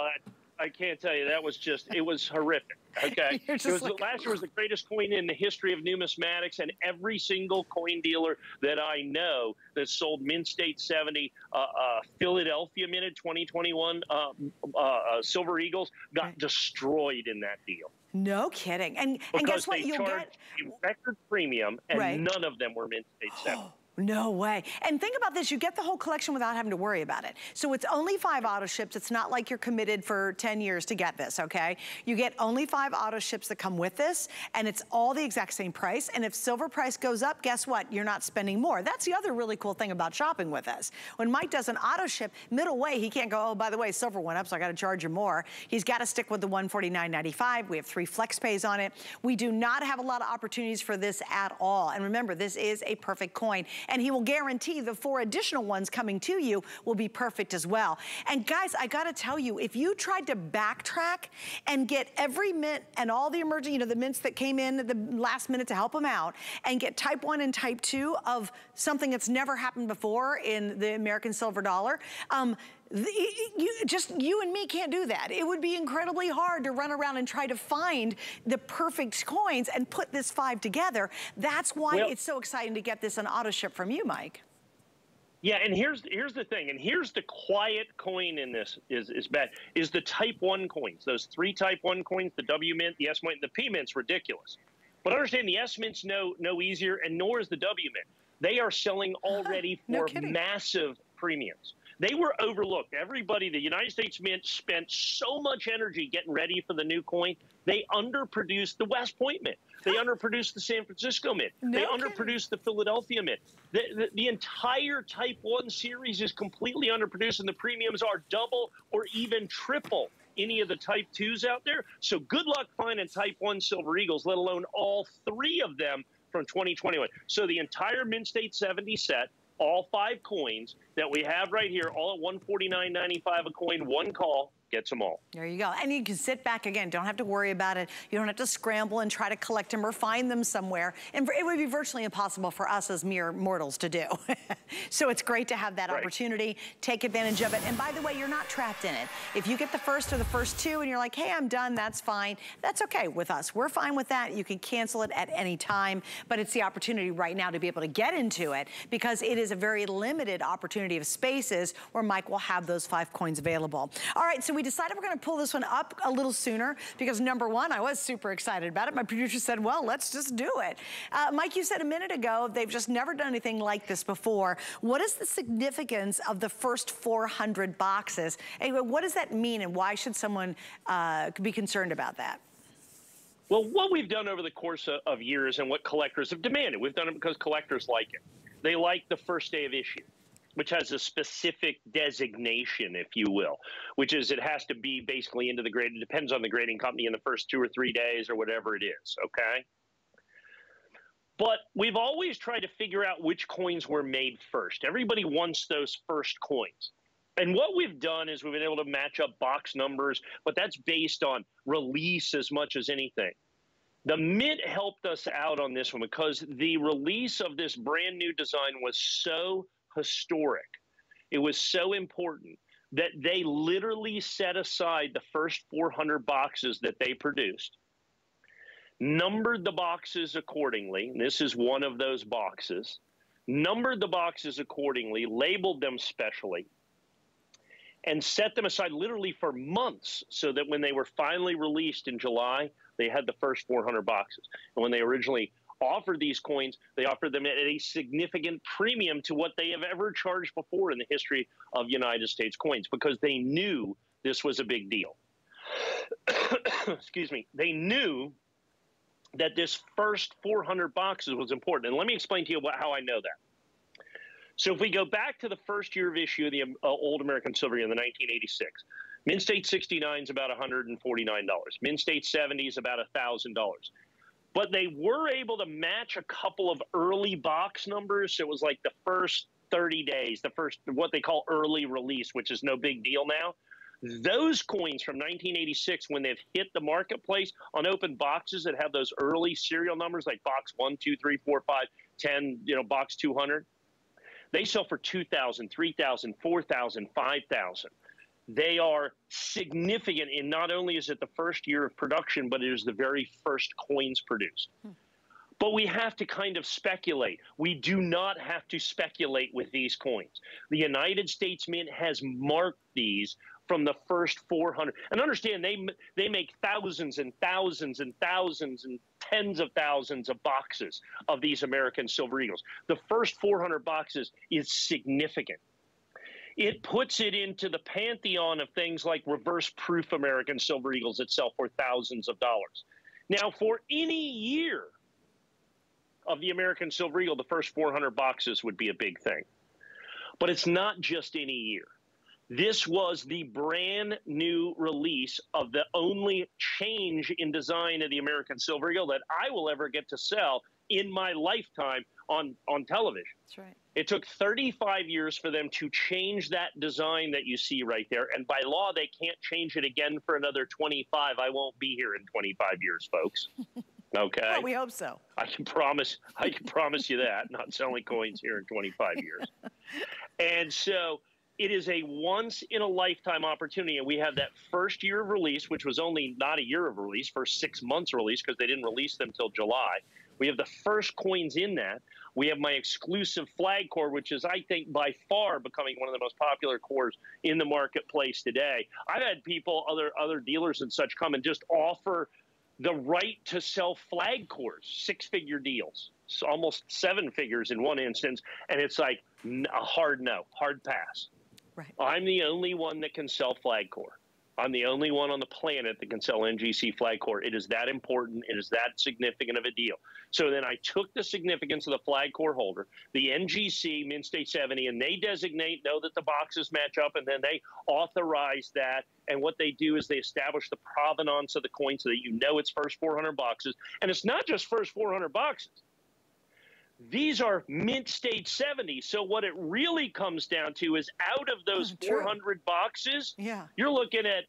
I can't tell you. That was just, it was horrific. Okay. <laughs> it was, like, last year was the greatest coin in the history of numismatics, and every single coin dealer that I know that sold Mint State 70, uh, uh, Philadelphia minted 2021 uh, uh, uh, Silver Eagles got right. destroyed in that deal. No kidding. And, and guess what? You'll get record premium, and right. none of them were Mint State <gasps> 70. No way. And think about this, you get the whole collection without having to worry about it. So it's only five auto ships. It's not like you're committed for 10 years to get this, okay? You get only five auto ships that come with this, and it's all the exact same price. And if silver price goes up, guess what? You're not spending more. That's the other really cool thing about shopping with us. When Mike does an auto ship, middle way, he can't go, oh, by the way, silver went up, so I gotta charge you more. He's gotta stick with the 149.95. We have three flex pays on it. We do not have a lot of opportunities for this at all. And remember, this is a perfect coin and he will guarantee the four additional ones coming to you will be perfect as well. And guys, I gotta tell you, if you tried to backtrack and get every mint and all the emerging, you know, the mints that came in at the last minute to help them out and get type one and type two of something that's never happened before in the American silver dollar, um, you, just you and me can't do that. It would be incredibly hard to run around and try to find the perfect coins and put this five together. That's why well, it's so exciting to get this on auto ship from you, Mike. Yeah, and here's here's the thing, and here's the quiet coin in this is is bad is the Type One coins. Those three Type One coins, the W Mint, the S Mint, the P Mint's ridiculous. But understand the S Mint's no no easier, and nor is the W Mint. They are selling <laughs> already for no massive premiums. They were overlooked. Everybody, the United States Mint spent so much energy getting ready for the new coin. They underproduced the West Point Mint. They underproduced the San Francisco Mint. No they kidding. underproduced the Philadelphia Mint. The, the, the, entire Type 1 series is completely underproduced, and the premiums are double or even triple any of the Type 2s out there. So good luck finding Type 1 Silver Eagles, let alone all three of them from 2021. So the entire Mint State 70 set all five coins that we have right here, all at 149.95 a coin, one call, gets them all. There you go. And you can sit back again. Don't have to worry about it. You don't have to scramble and try to collect them or find them somewhere. And it would be virtually impossible for us as mere mortals to do. <laughs> so it's great to have that right. opportunity. Take advantage of it. And by the way, you're not trapped in it. If you get the first or the first two and you're like, hey, I'm done, that's fine. That's okay with us. We're fine with that. You can cancel it at any time. But it's the opportunity right now to be able to get into it because it is a very limited opportunity of spaces where Mike will have those five coins available. All right, so we decided we're gonna pull this one up a little sooner because number one, I was super excited about it. My producer said, well, let's just do it. Uh, Mike, you said a minute ago, they've just never done anything like this before. What is the significance of the first 400 boxes? Anyway, what does that mean and why should someone uh, be concerned about that? Well, what we've done over the course of, of years and what collectors have demanded, we've done it because collectors like it They like the first day of issue, which has a specific designation, if you will, which is it has to be basically into the grade. It depends on the grading company in the first two or three days or whatever it is. Okay. But we've always tried to figure out which coins were made first. Everybody wants those first coins. And what we've done is we've been able to match up box numbers, but that's based on release as much as anything. The Mint helped us out on this one because the release of this brand new design was so historic. It was so important that they literally set aside the first 400 boxes that they produced, numbered the boxes accordingly. This is one of those boxes. Numbered the boxes accordingly, labeled them specially, and set them aside literally for months so that when they were finally released in July, they had the first 400 boxes. And when they originally offered these coins, they offered them at a significant premium to what they have ever charged before in the history of United States coins because they knew this was a big deal. <coughs> Excuse me. They knew that this first 400 boxes was important. And let me explain to you what, how I know that. So if we go back to the first year of issue of the uh, old American Silver in the 1986, Mint State 69 is about $149. Mint State 70 is about $1,000. But they were able to match a couple of early box numbers. It was like the first 30 days, the first, what they call early release, which is no big deal now. Those coins from 1986, when they've hit the marketplace on open boxes that have those early serial numbers like box 1, 2, 3, 4, 5, 10, you know, box 200, they sell for 2,000, 3,000, 4,000, 5,000. They are significant in not only is it the first year of production, but it is the very first coins produced. Hmm. But we have to kind of speculate. We do not have to speculate with these coins. The United States Mint has marked these from the first 400. And understand, they they make thousands and thousands and thousands and tens of thousands of boxes of these American Silver Eagles. The first 400 boxes is significant. It puts it into the pantheon of things like reverse proof American Silver Eagles that sell for thousands of dollars. Now, for any year of the American Silver Eagle, the first 400 boxes would be a big thing. But it's not just any year. This was the brand new release of the only change in design of the American Silver Eagle that I will ever get to sell in my lifetime on, on television. That's right. It took 35 years for them to change that design that you see right there. And by law, they can't change it again for another 25. I won't be here in 25 years, folks. <laughs> Okay. well, we hope so. I can promise. I can promise you that. Not selling coins here in 25 years. <laughs> and so it is a once in a lifetime opportunity. And we have that first year of release, which was only not a year of release, for six months release because they didn't release them till July. We have the first coins in that. We have my exclusive flag core, which is, I think, by far becoming one of the most popular cores in the marketplace today. I've had people, other other dealers and such, come and just offer the right to sell flag cores, six figure deals, almost seven figures in one instance. And it's like a hard no, hard pass. Right. I'm the only one that can sell flag core. I'm the only one on the planet that can sell NGC flag core. It is that important. It is that significant of a deal. So then I took the significance of the flag core holder, the NGC Mint State 70, and they designate, know that the boxes match up, and then they authorize that. And what they do is they establish the provenance of the coin so that you know it's first 400 boxes. And it's not just first 400 boxes. These are mint state 70. So what it really comes down to is out of those 400 boxes, yeah. you're looking at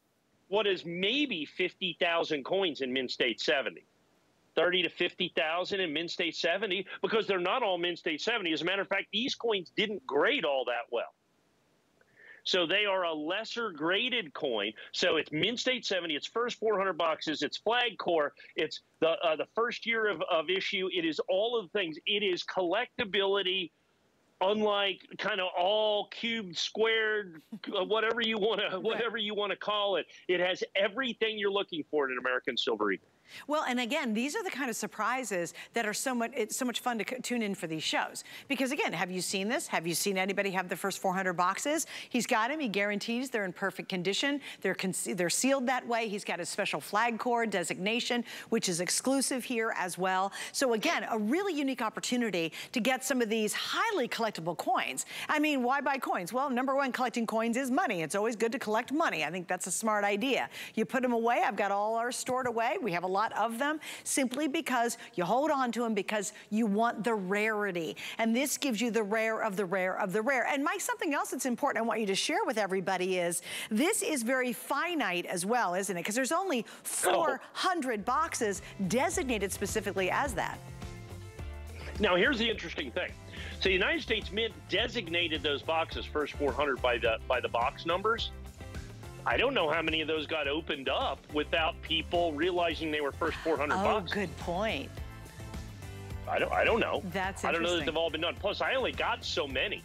what is maybe 50,000 coins in mint state 70. 30 to 50,000 in mint state 70 because they're not all mint state 70. As a matter of fact, these coins didn't grade all that well. So they are a lesser graded coin. So it's Mint State 70. It's first 400 boxes. It's flag core. It's the uh, the first year of, of issue. It is all of the things. It is collectability unlike kind of all cubed, squared, <laughs> uh, whatever you want to, whatever you want to call it. It has everything you're looking for in an American Silver Eagle. Well, and again, these are the kind of surprises that are so much, it's so much fun to tune in for these shows. Because again, have you seen this? Have you seen anybody have the first 400 boxes? He's got them, he guarantees they're in perfect condition. They're, they're sealed that way. He's got his special flag core designation, which is exclusive here as well. So again, a really unique opportunity to get some of these highly collectible coins. I mean, why buy coins? Well, number one, collecting coins is money. It's always good to collect money. I think that's a smart idea. You put them away. I've got all ours stored away. We have a lot lot of them simply because you hold on to them because you want the rarity. And this gives you the rare of the rare of the rare. And Mike, something else that's important I want you to share with everybody is this is very finite as well, isn't it? Because there's only 400 oh. boxes designated specifically as that. Now, here's the interesting thing. So the United States Mint designated those boxes first 400 by the by the box numbers. I don't know how many of those got opened up without people realizing they were first 400 oh, bucks. Oh, good point. I don't. I don't know. That's I don't know that they've all been done. Plus, I only got so many.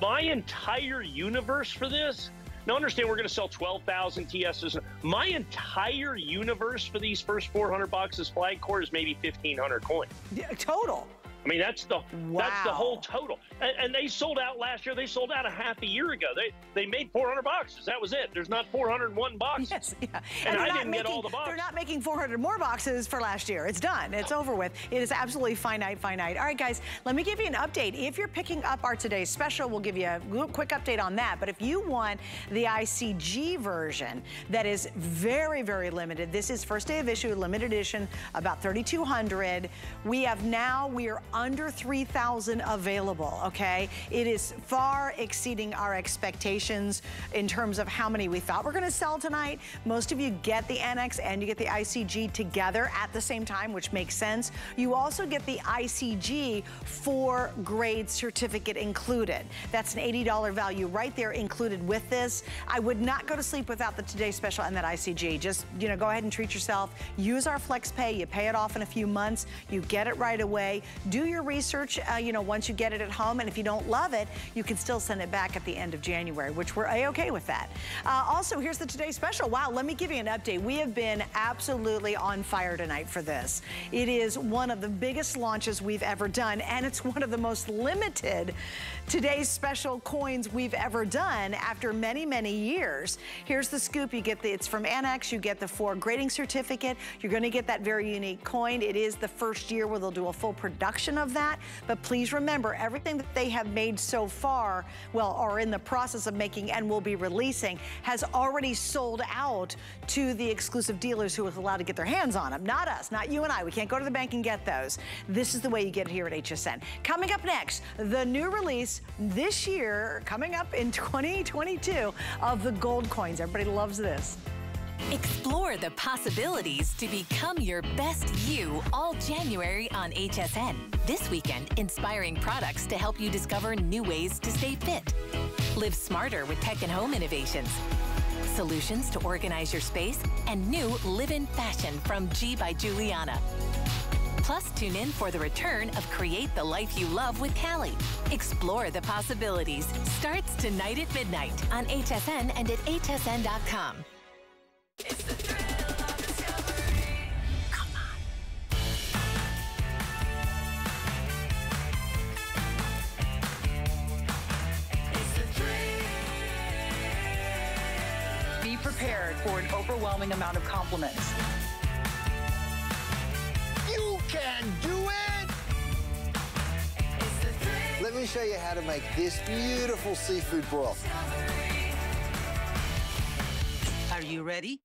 My entire universe for this. Now, understand we're going to sell 12,000 TSs. My entire universe for these first 400 boxes flag core is maybe 1,500 coins. Yeah, total. I mean, that's the wow. that's the whole total. And, and, they sold out last year. They sold out a half a year ago. They they made 400 boxes. That was it. There's not 401 boxes. Yes, yeah. And, and I didn't making, get all the boxes. They're not making 400 more boxes for last year. It's done. It's over with. It is absolutely finite, finite. All right, guys, let me give you an update. If you're picking up our today's special, we'll give you a quick update on that. But if you want the ICG version that is very, very limited, this is first day of issue, limited edition, about 3,200. We have now, we are under 3,000 available, okay? It is far exceeding our expectations in terms of how many we thought we're gonna sell tonight. Most of you get the ANACS and you get the ICG together at the same time, which makes sense. You also get the ICG for grade certificate included. That's an $80 value right there included with this. I would not go to sleep without the Today Special and that ICG. Just, you know, go ahead and treat yourself. Use our Flex Pay. You pay it off in a few months. You get it right away. Do your research uh, you know, once you get it at home. And if you don't love it, you can still send it back at the end of January, which we're a-okay with that. Uh, also, here's the Today Special. Wow, let me give you an update. We have been absolutely on fire tonight for this. It is one of the biggest launches we've ever done, and it's one of the most limited Today's Special coins we've ever done after many, many years. Here's the scoop. You get the, it's from ANACS. You get the four grading certificate. You're going to get that very unique coin. It is the first year where they'll do a full production of that. But please remember, everything that they have made so far, well, are in the process of making and will be releasing, has already sold out to the exclusive dealers who are allowed to get their hands on them. Not us, not you and I. We can't go to the bank and get those. This is the way you get it here at HSN. Coming up next, the new release this year, coming up in <laughs> 2022, of the gold coins. Everybody loves this. Explore the possibilities to become your best you all January on HSN. This weekend, inspiring products to help you discover new ways to stay fit. Live smarter with tech and home innovations. Solutions to organize your space and new live-in fashion from G by Giuliana. Plus, tune in for the return of Create the Life You Love with Callie. Explore the possibilities. Starts tonight at midnight on HSN and at hsn.com. Be prepared for an overwhelming amount of compliments. You can do it! Let me show you how to make this beautiful seafood broth. Are you ready?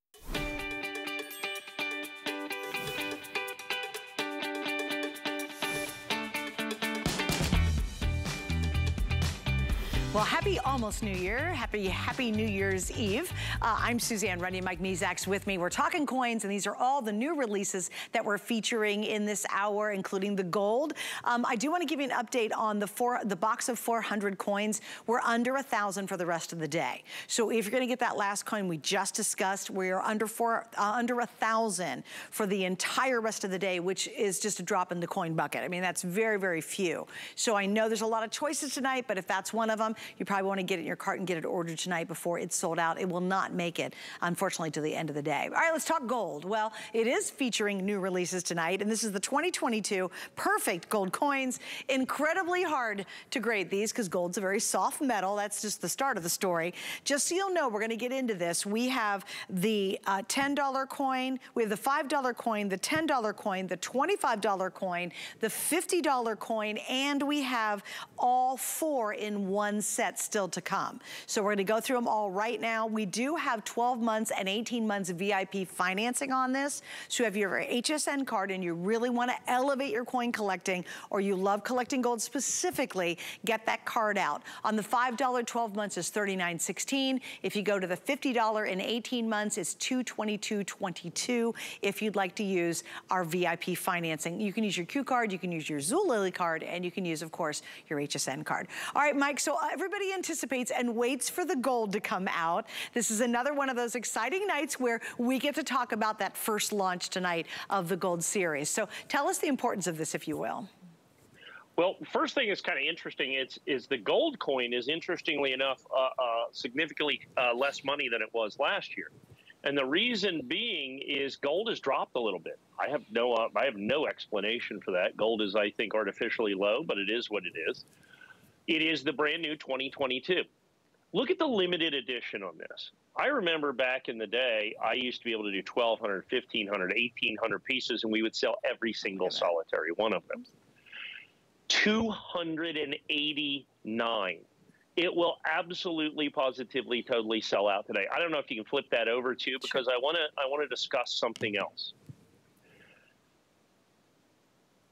Almost New Year. Happy, happy New Year's Eve. Uh, I'm Suzanne Runyan, Mike Mezack's with me. We're talking coins, and these are all the new releases that we're featuring in this hour, including the gold. Um, I do want to give you an update on the four, the box of 400 coins. We're under a thousand for the rest of the day. So if you're going to get that last coin we just discussed, we are under four, uh, under a thousand for the entire rest of the day, which is just a drop in the coin bucket. I mean, that's very, very few. So I know there's a lot of choices tonight, but if that's one of them, you probably probably want to get it in your cart and get it ordered tonight before it's sold out. It will not make it, unfortunately, to the end of the day. All right, let's talk gold. Well, it is featuring new releases tonight, and this is the 2022 Perfect Gold Coins. Incredibly hard to grade these because gold's a very soft metal. That's just the start of the story. Just so you'll know, we're going to get into this. We have the uh, $10 coin, we have the $5 coin, the $10 coin, the $25 coin, the $50 coin, and we have all four in one set still to come. So we're gonna go through them all right now. We do have 12 months and 18 months of VIP financing on this. So if you have your HSN card and you really wanna elevate your coin collecting or you love collecting gold specifically, get that card out. On the $5, 12 months is $39.16. If you go to the $50 in 18 months, it's $222.22 if you'd like to use our VIP financing. You can use your Q card, you can use your Zulily card, and you can use, of course, your HSN card. All right, Mike, so everybody anticipates and waits for the gold to come out. This is another one of those exciting nights where we get to talk about that first launch tonight of the gold series. So tell us the importance of this, if you will. Well, first thing is kind of interesting. It's is the gold coin is interestingly enough uh, uh, significantly uh, less money than it was last year. And the reason being is gold has dropped a little bit. I have no uh, I have no explanation for that. Gold is I think artificially low, but it is what it is. It is the brand new 2022. Look at the limited edition on this. I remember back in the day, I used to be able to do 1,200, 1,500, 1,800 pieces, and we would sell every single solitary one of them. 289 it will absolutely positively totally sell out today i don't know if you can flip that over too because i want to i want to discuss something else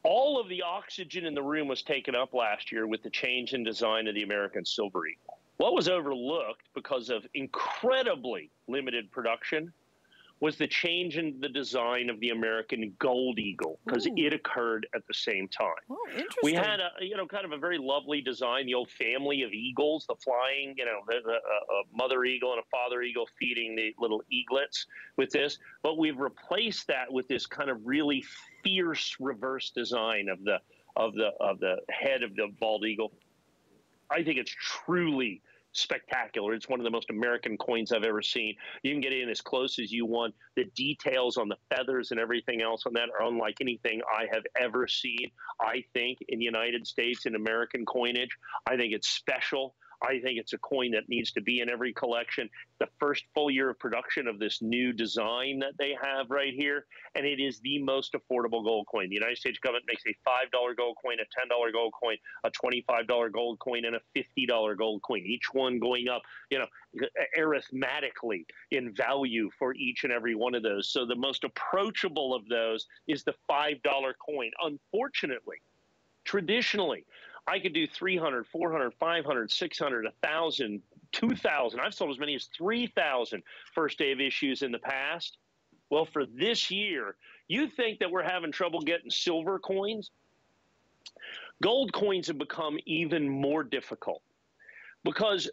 all of the oxygen in the room was taken up last year with the change in design of the american silver eagle. What was overlooked because of incredibly limited production was the change in the design of the American Gold Eagle because it occurred at the same time. Oh, interesting. We had a you know kind of a very lovely design, the old family of eagles, the flying, you know, the, the, a mother eagle and a father eagle feeding the little eaglets with this, but we've replaced that with this kind of really fierce reverse design of the of the of the head of the bald eagle. I think it's truly spectacular. It's one of the most American coins I've ever seen. You can get in as close as you want. The details on the feathers and everything else on that are unlike anything I have ever seen, I think, in the United States in American coinage. I think it's special. I think it's a coin that needs to be in every collection. The first full year of production of this new design that they have right here, and it is the most affordable gold coin. The United States government makes a $5 gold coin, a $10 gold coin, a $25 gold coin, and a $50 gold coin, each one going up, you know, arithmetically in value for each and every one of those. So the most approachable of those is the $5 coin. Unfortunately, traditionally, I could do 300, 400, 500, 600, 1,000, 2,000. I've sold as many as 3,000 first day of issues in the past. Well, for this year, you think that we're having trouble getting silver coins? Gold coins have become even more difficult because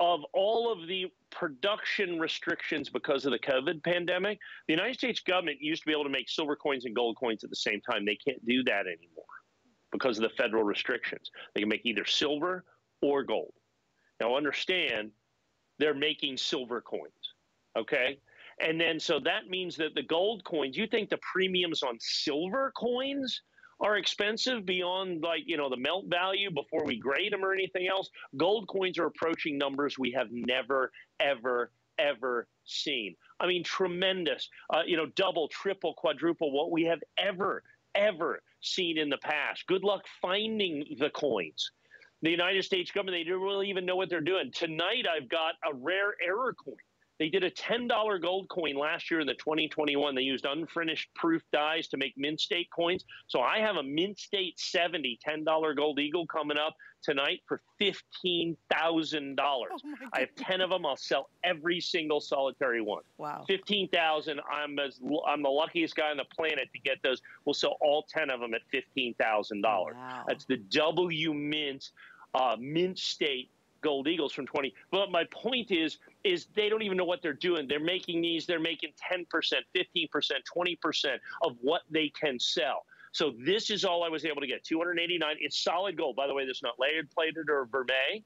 of all of the production restrictions because of the COVID pandemic. The United States government used to be able to make silver coins and gold coins at the same time. They can't do that anymore because of the federal restrictions. They can make either silver or gold. Now, understand they're making silver coins, okay? And then, so that means that the gold coins, you think the premiums on silver coins are expensive beyond like, you know, the melt value before we grade them or anything else? Gold coins are approaching numbers we have never, ever, ever seen. I mean, tremendous, uh, you know, double, triple, quadruple what we have ever, ever seen in the past. Good luck finding the coins. The United States government, they don't really even know what they're doing. Tonight, I've got a rare error coin. They did a $10 gold coin last year in the 2021. They used unfinished proof dies to make mint state coins. So I have a mint state 70 $10 gold eagle coming up tonight for $15,000. Oh I have 10 of them. I'll sell every single solitary one. Wow. 15,000. I'm as I'm the luckiest guy on the planet to get those. We'll sell all 10 of them at $15,000. Wow. That's the W Mint uh, mint state gold eagles from 20 but my point is is they don't even know what they're doing. They're making these they're making 10% 15% 20% of what they can sell. So this is all i was able to get 289 it's solid gold. By the way this is not layered plated or vermeil.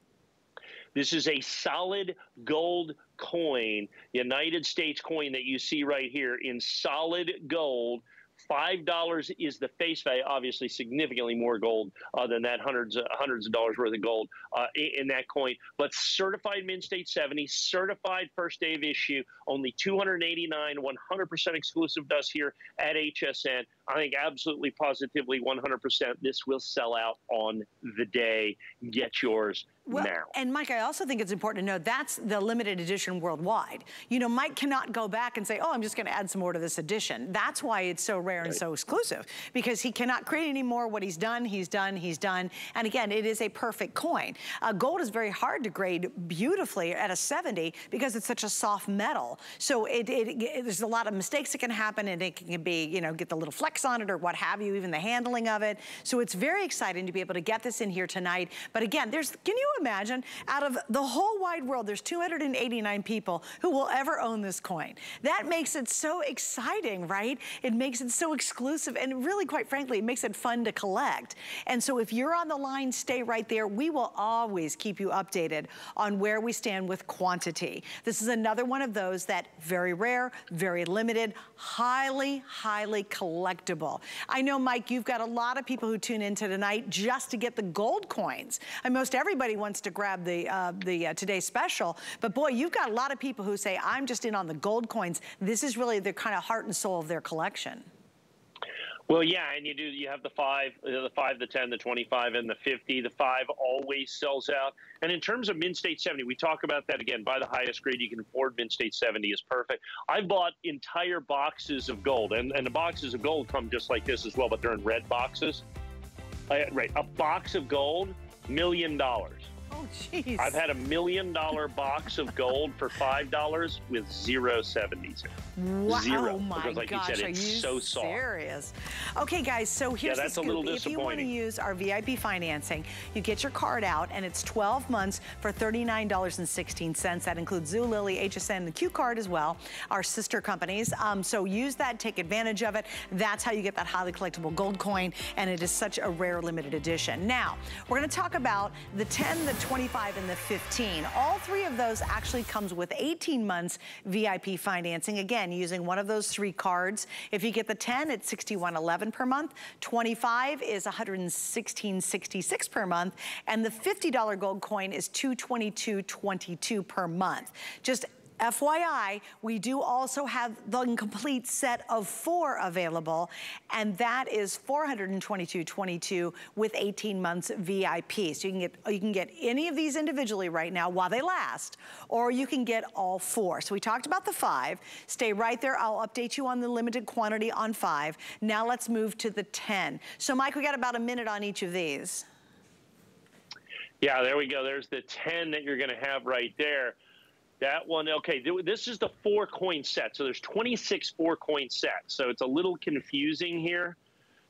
This is a solid gold coin, United States coin that you see right here in solid gold. Five dollars is the face value. Obviously, significantly more gold uh, than that hundreds uh, hundreds of dollars worth of gold uh, in, in, that coin. But certified Mint State 70, certified first day of issue. Only 289, 100% exclusive dust here at HSN. I think absolutely, positively, 100%. This will sell out on the day. Get yours well, now. And Mike, I also think it's important to know that's the limited edition worldwide. You know, Mike cannot go back and say, oh, I'm just gonna add some more to this edition. That's why it's so rare and so exclusive because he cannot create any more. What he's done, he's done, he's done. And again, it is a perfect coin. Uh, gold is very hard to grade beautifully at a 70 because it's such a soft metal. So it, it, it, there's a lot of mistakes that can happen and it can be, you know, get the little flex on it or what have you, even the handling of it. So it's very exciting to be able to get this in here tonight. But again, there's, can you imagine, out of the whole wide world, there's 289 people who will ever own this coin. That makes it so exciting, right? It makes it so exclusive and really, quite frankly, it makes it fun to collect. And so if you're on the line, stay right there. We will always keep you updated on where we stand with quantity. This is another one of those that very rare, very limited, highly, highly collectible. I know, Mike, you've got a lot of people who tune into tonight just to get the gold coins. And most everybody wants to grab the, uh, the uh, Today Special. But boy, you've got a lot of people who say, I'm just in on the gold coins. This is really the kind of heart and soul of their collection. Well, yeah, and you do. You have the five, the five, the ten, the twenty-five, and the fifty. The five always sells out. And in terms of Mint State seventy, we talk about that again. Buy the highest grade you can afford. Mint State seventy is perfect. I bought entire boxes of gold, and and the boxes of gold come just like this as well, but they're in red boxes. Uh, right, a box of gold, million dollars. <laughs> Oh, jeez. I've had a million dollar box of gold for five dollars with zero seventies. Wow, Zero. Oh my because like gosh, you said, it's you so soft. serious? Okay, guys, so here's yeah, that's the scoop. A little if you want to use our VIP financing, you get your card out and it's 12 months for $39.16. That includes Zulily, HSN, and the Q card as well, our sister companies. Um, so use that, take advantage of it. That's how you get that highly collectible gold coin, and it is such a rare limited edition. Now, we're going to talk about the 10, the 25, and the 15. All three of those actually comes with 18 months VIP financing. Again, using one of those three cards. If you get the 10, it's 61.11 per month. 25 is 116.66 per month. And the $50 gold coin is 222.22 per month. Just FYI, we do also have the complete set of four available, and that is 422.22 with 18 months VIP. So you can get you can get any of these individually right now while they last, or you can get all four. So we talked about the five. Stay right there. I'll update you on the limited quantity on five. Now let's move to the 10. So Mike, we got about a minute on each of these. Yeah, there we go. There's the 10 that you're going to have right there. That one, okay. This is the four coin set. So there's 26 four coin sets. So it's a little confusing here.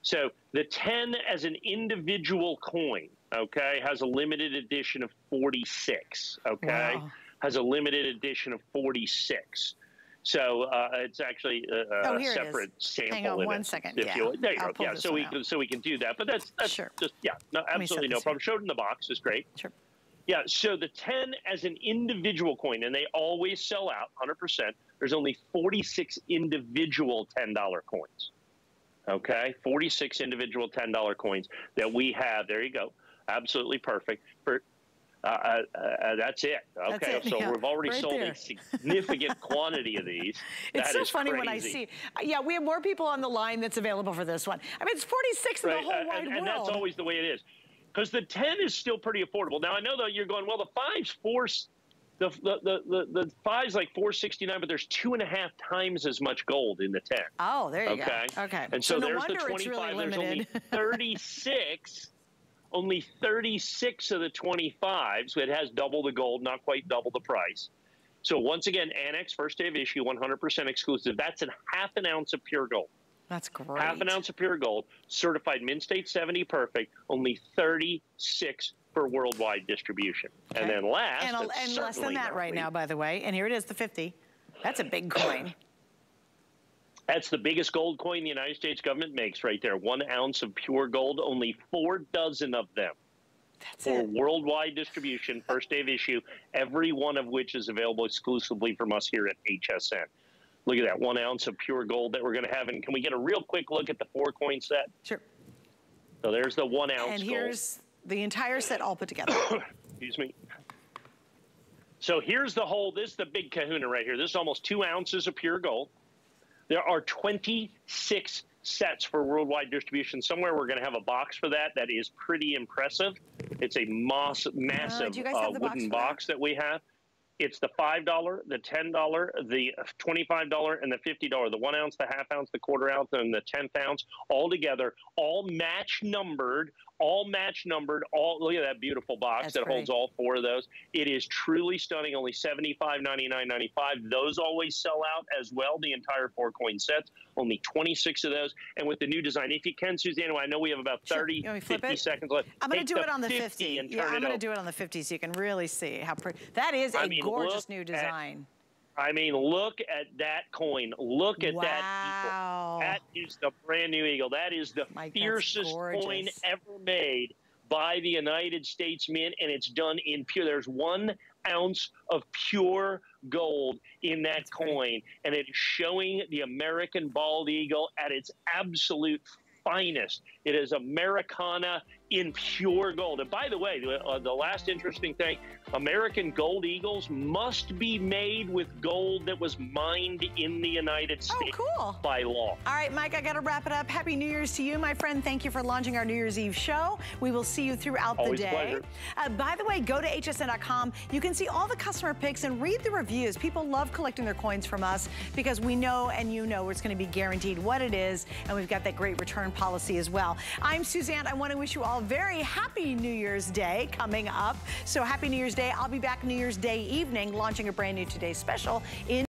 So the 10 as an individual coin, okay, has a limited edition of 46, okay? Wow. Has a limited edition of 46. So uh, it's actually a, oh, separate sample. Hang on one second. Yeah. you, there you I'll go. Yeah, so we can, so we can do that. But that's that's sure. just yeah, no, absolutely no problem. Showed in the box is great. Sure. Yeah, so the 10 as an individual coin, and they always sell out 100%. There's only 46 individual $10 coins. Okay, 46 individual $10 coins that we have. There you go. Absolutely perfect. For uh, uh, uh, that's it. Okay, that's it, so yeah. we've already right sold there. a significant <laughs> quantity of these. It's that so funny crazy. when I see. Yeah, we have more people on the line that's available for this one. I mean, it's 46 right. in the whole uh, wide and, world. And that's always the way it is because the 10 is still pretty affordable. Now I know that you're going, well, the five's four, the the the the, the five's like 469, but there's two and a half times as much gold in the 10. Oh, there you okay? go. Okay. Okay. And so, so no there's the 25. Really there's only <laughs> 36. only 36 of the 25s. So it has double the gold, not quite double the price. So once again, ANACS first day of issue, 100% exclusive. That's a half an ounce of pure gold. That's great. Half an ounce of pure gold, certified Mint State 70 perfect, only 36 for worldwide distribution. Okay. And then last, and, and less than that right now, by the way. And here it is, the 50. That's a big <coughs> coin. That's the biggest gold coin the United States government makes right there. One ounce of pure gold, only four dozen of them. That's for it. worldwide distribution, first day of issue, every one of which is available exclusively from us here at HSN. Look at that, one ounce of pure gold that we're going to have. And can we get a real quick look at the four coin set? Sure. So there's the one ounce And gold. here's the entire set all put together. <coughs> Excuse me. So here's the whole, this is the big kahuna right here. This is almost two ounces of pure gold. There are 26 sets for worldwide distribution. Somewhere we're going to have a box for that. That is pretty impressive. It's a massive Uh, guys uh, box wooden for that? box that we have. It's the $5, the $10, the $25, and the $50. The one ounce, the half ounce, the quarter ounce, and the tenth ounce, all together, all match numbered, all match numbered. All look at that beautiful box That's that pretty. holds all four of those. It is truly stunning. Only $75, $99, $95. Those always sell out as well. The entire four coin sets. Only 26 of those. And with the new design, if you can, Suzanne, I know we have about Sure. 30, You want me flip 50 it? seconds left. I'm going to do it on the 50. and Yeah, I'm going to do it on the 50 so you can really see how pretty. That is a I mean, gorgeous new design. I mean, look at that coin. Look at Wow. that eagle. That is the brand new eagle. That is the Mike, fiercest coin ever made by the United States Mint, and it's done in pure. There's one ounce of pure gold in that great. coin, and it's showing the American bald eagle at its absolute finest. It is Americana in pure gold. And by the way, the, uh, the last interesting thing American gold eagles must be made with gold that was mined in the United States Oh, States cool. by law. All right, Mike, I got to wrap it up. Happy New Year's to you, my friend. Thank you for launching our New Year's Eve show. We will see you throughout Always the day. Uh, by the way, go to hsn.com. You can see all the customer picks and read the reviews. People love collecting their coins from us because we know and you know it's going to be guaranteed what it is, and we've got that great return policy as well. I'm Suzanne. I want to wish you all very happy New Year's Day coming up. So happy New Year's Day. I'll be back New Year's Day evening launching a brand new Today special in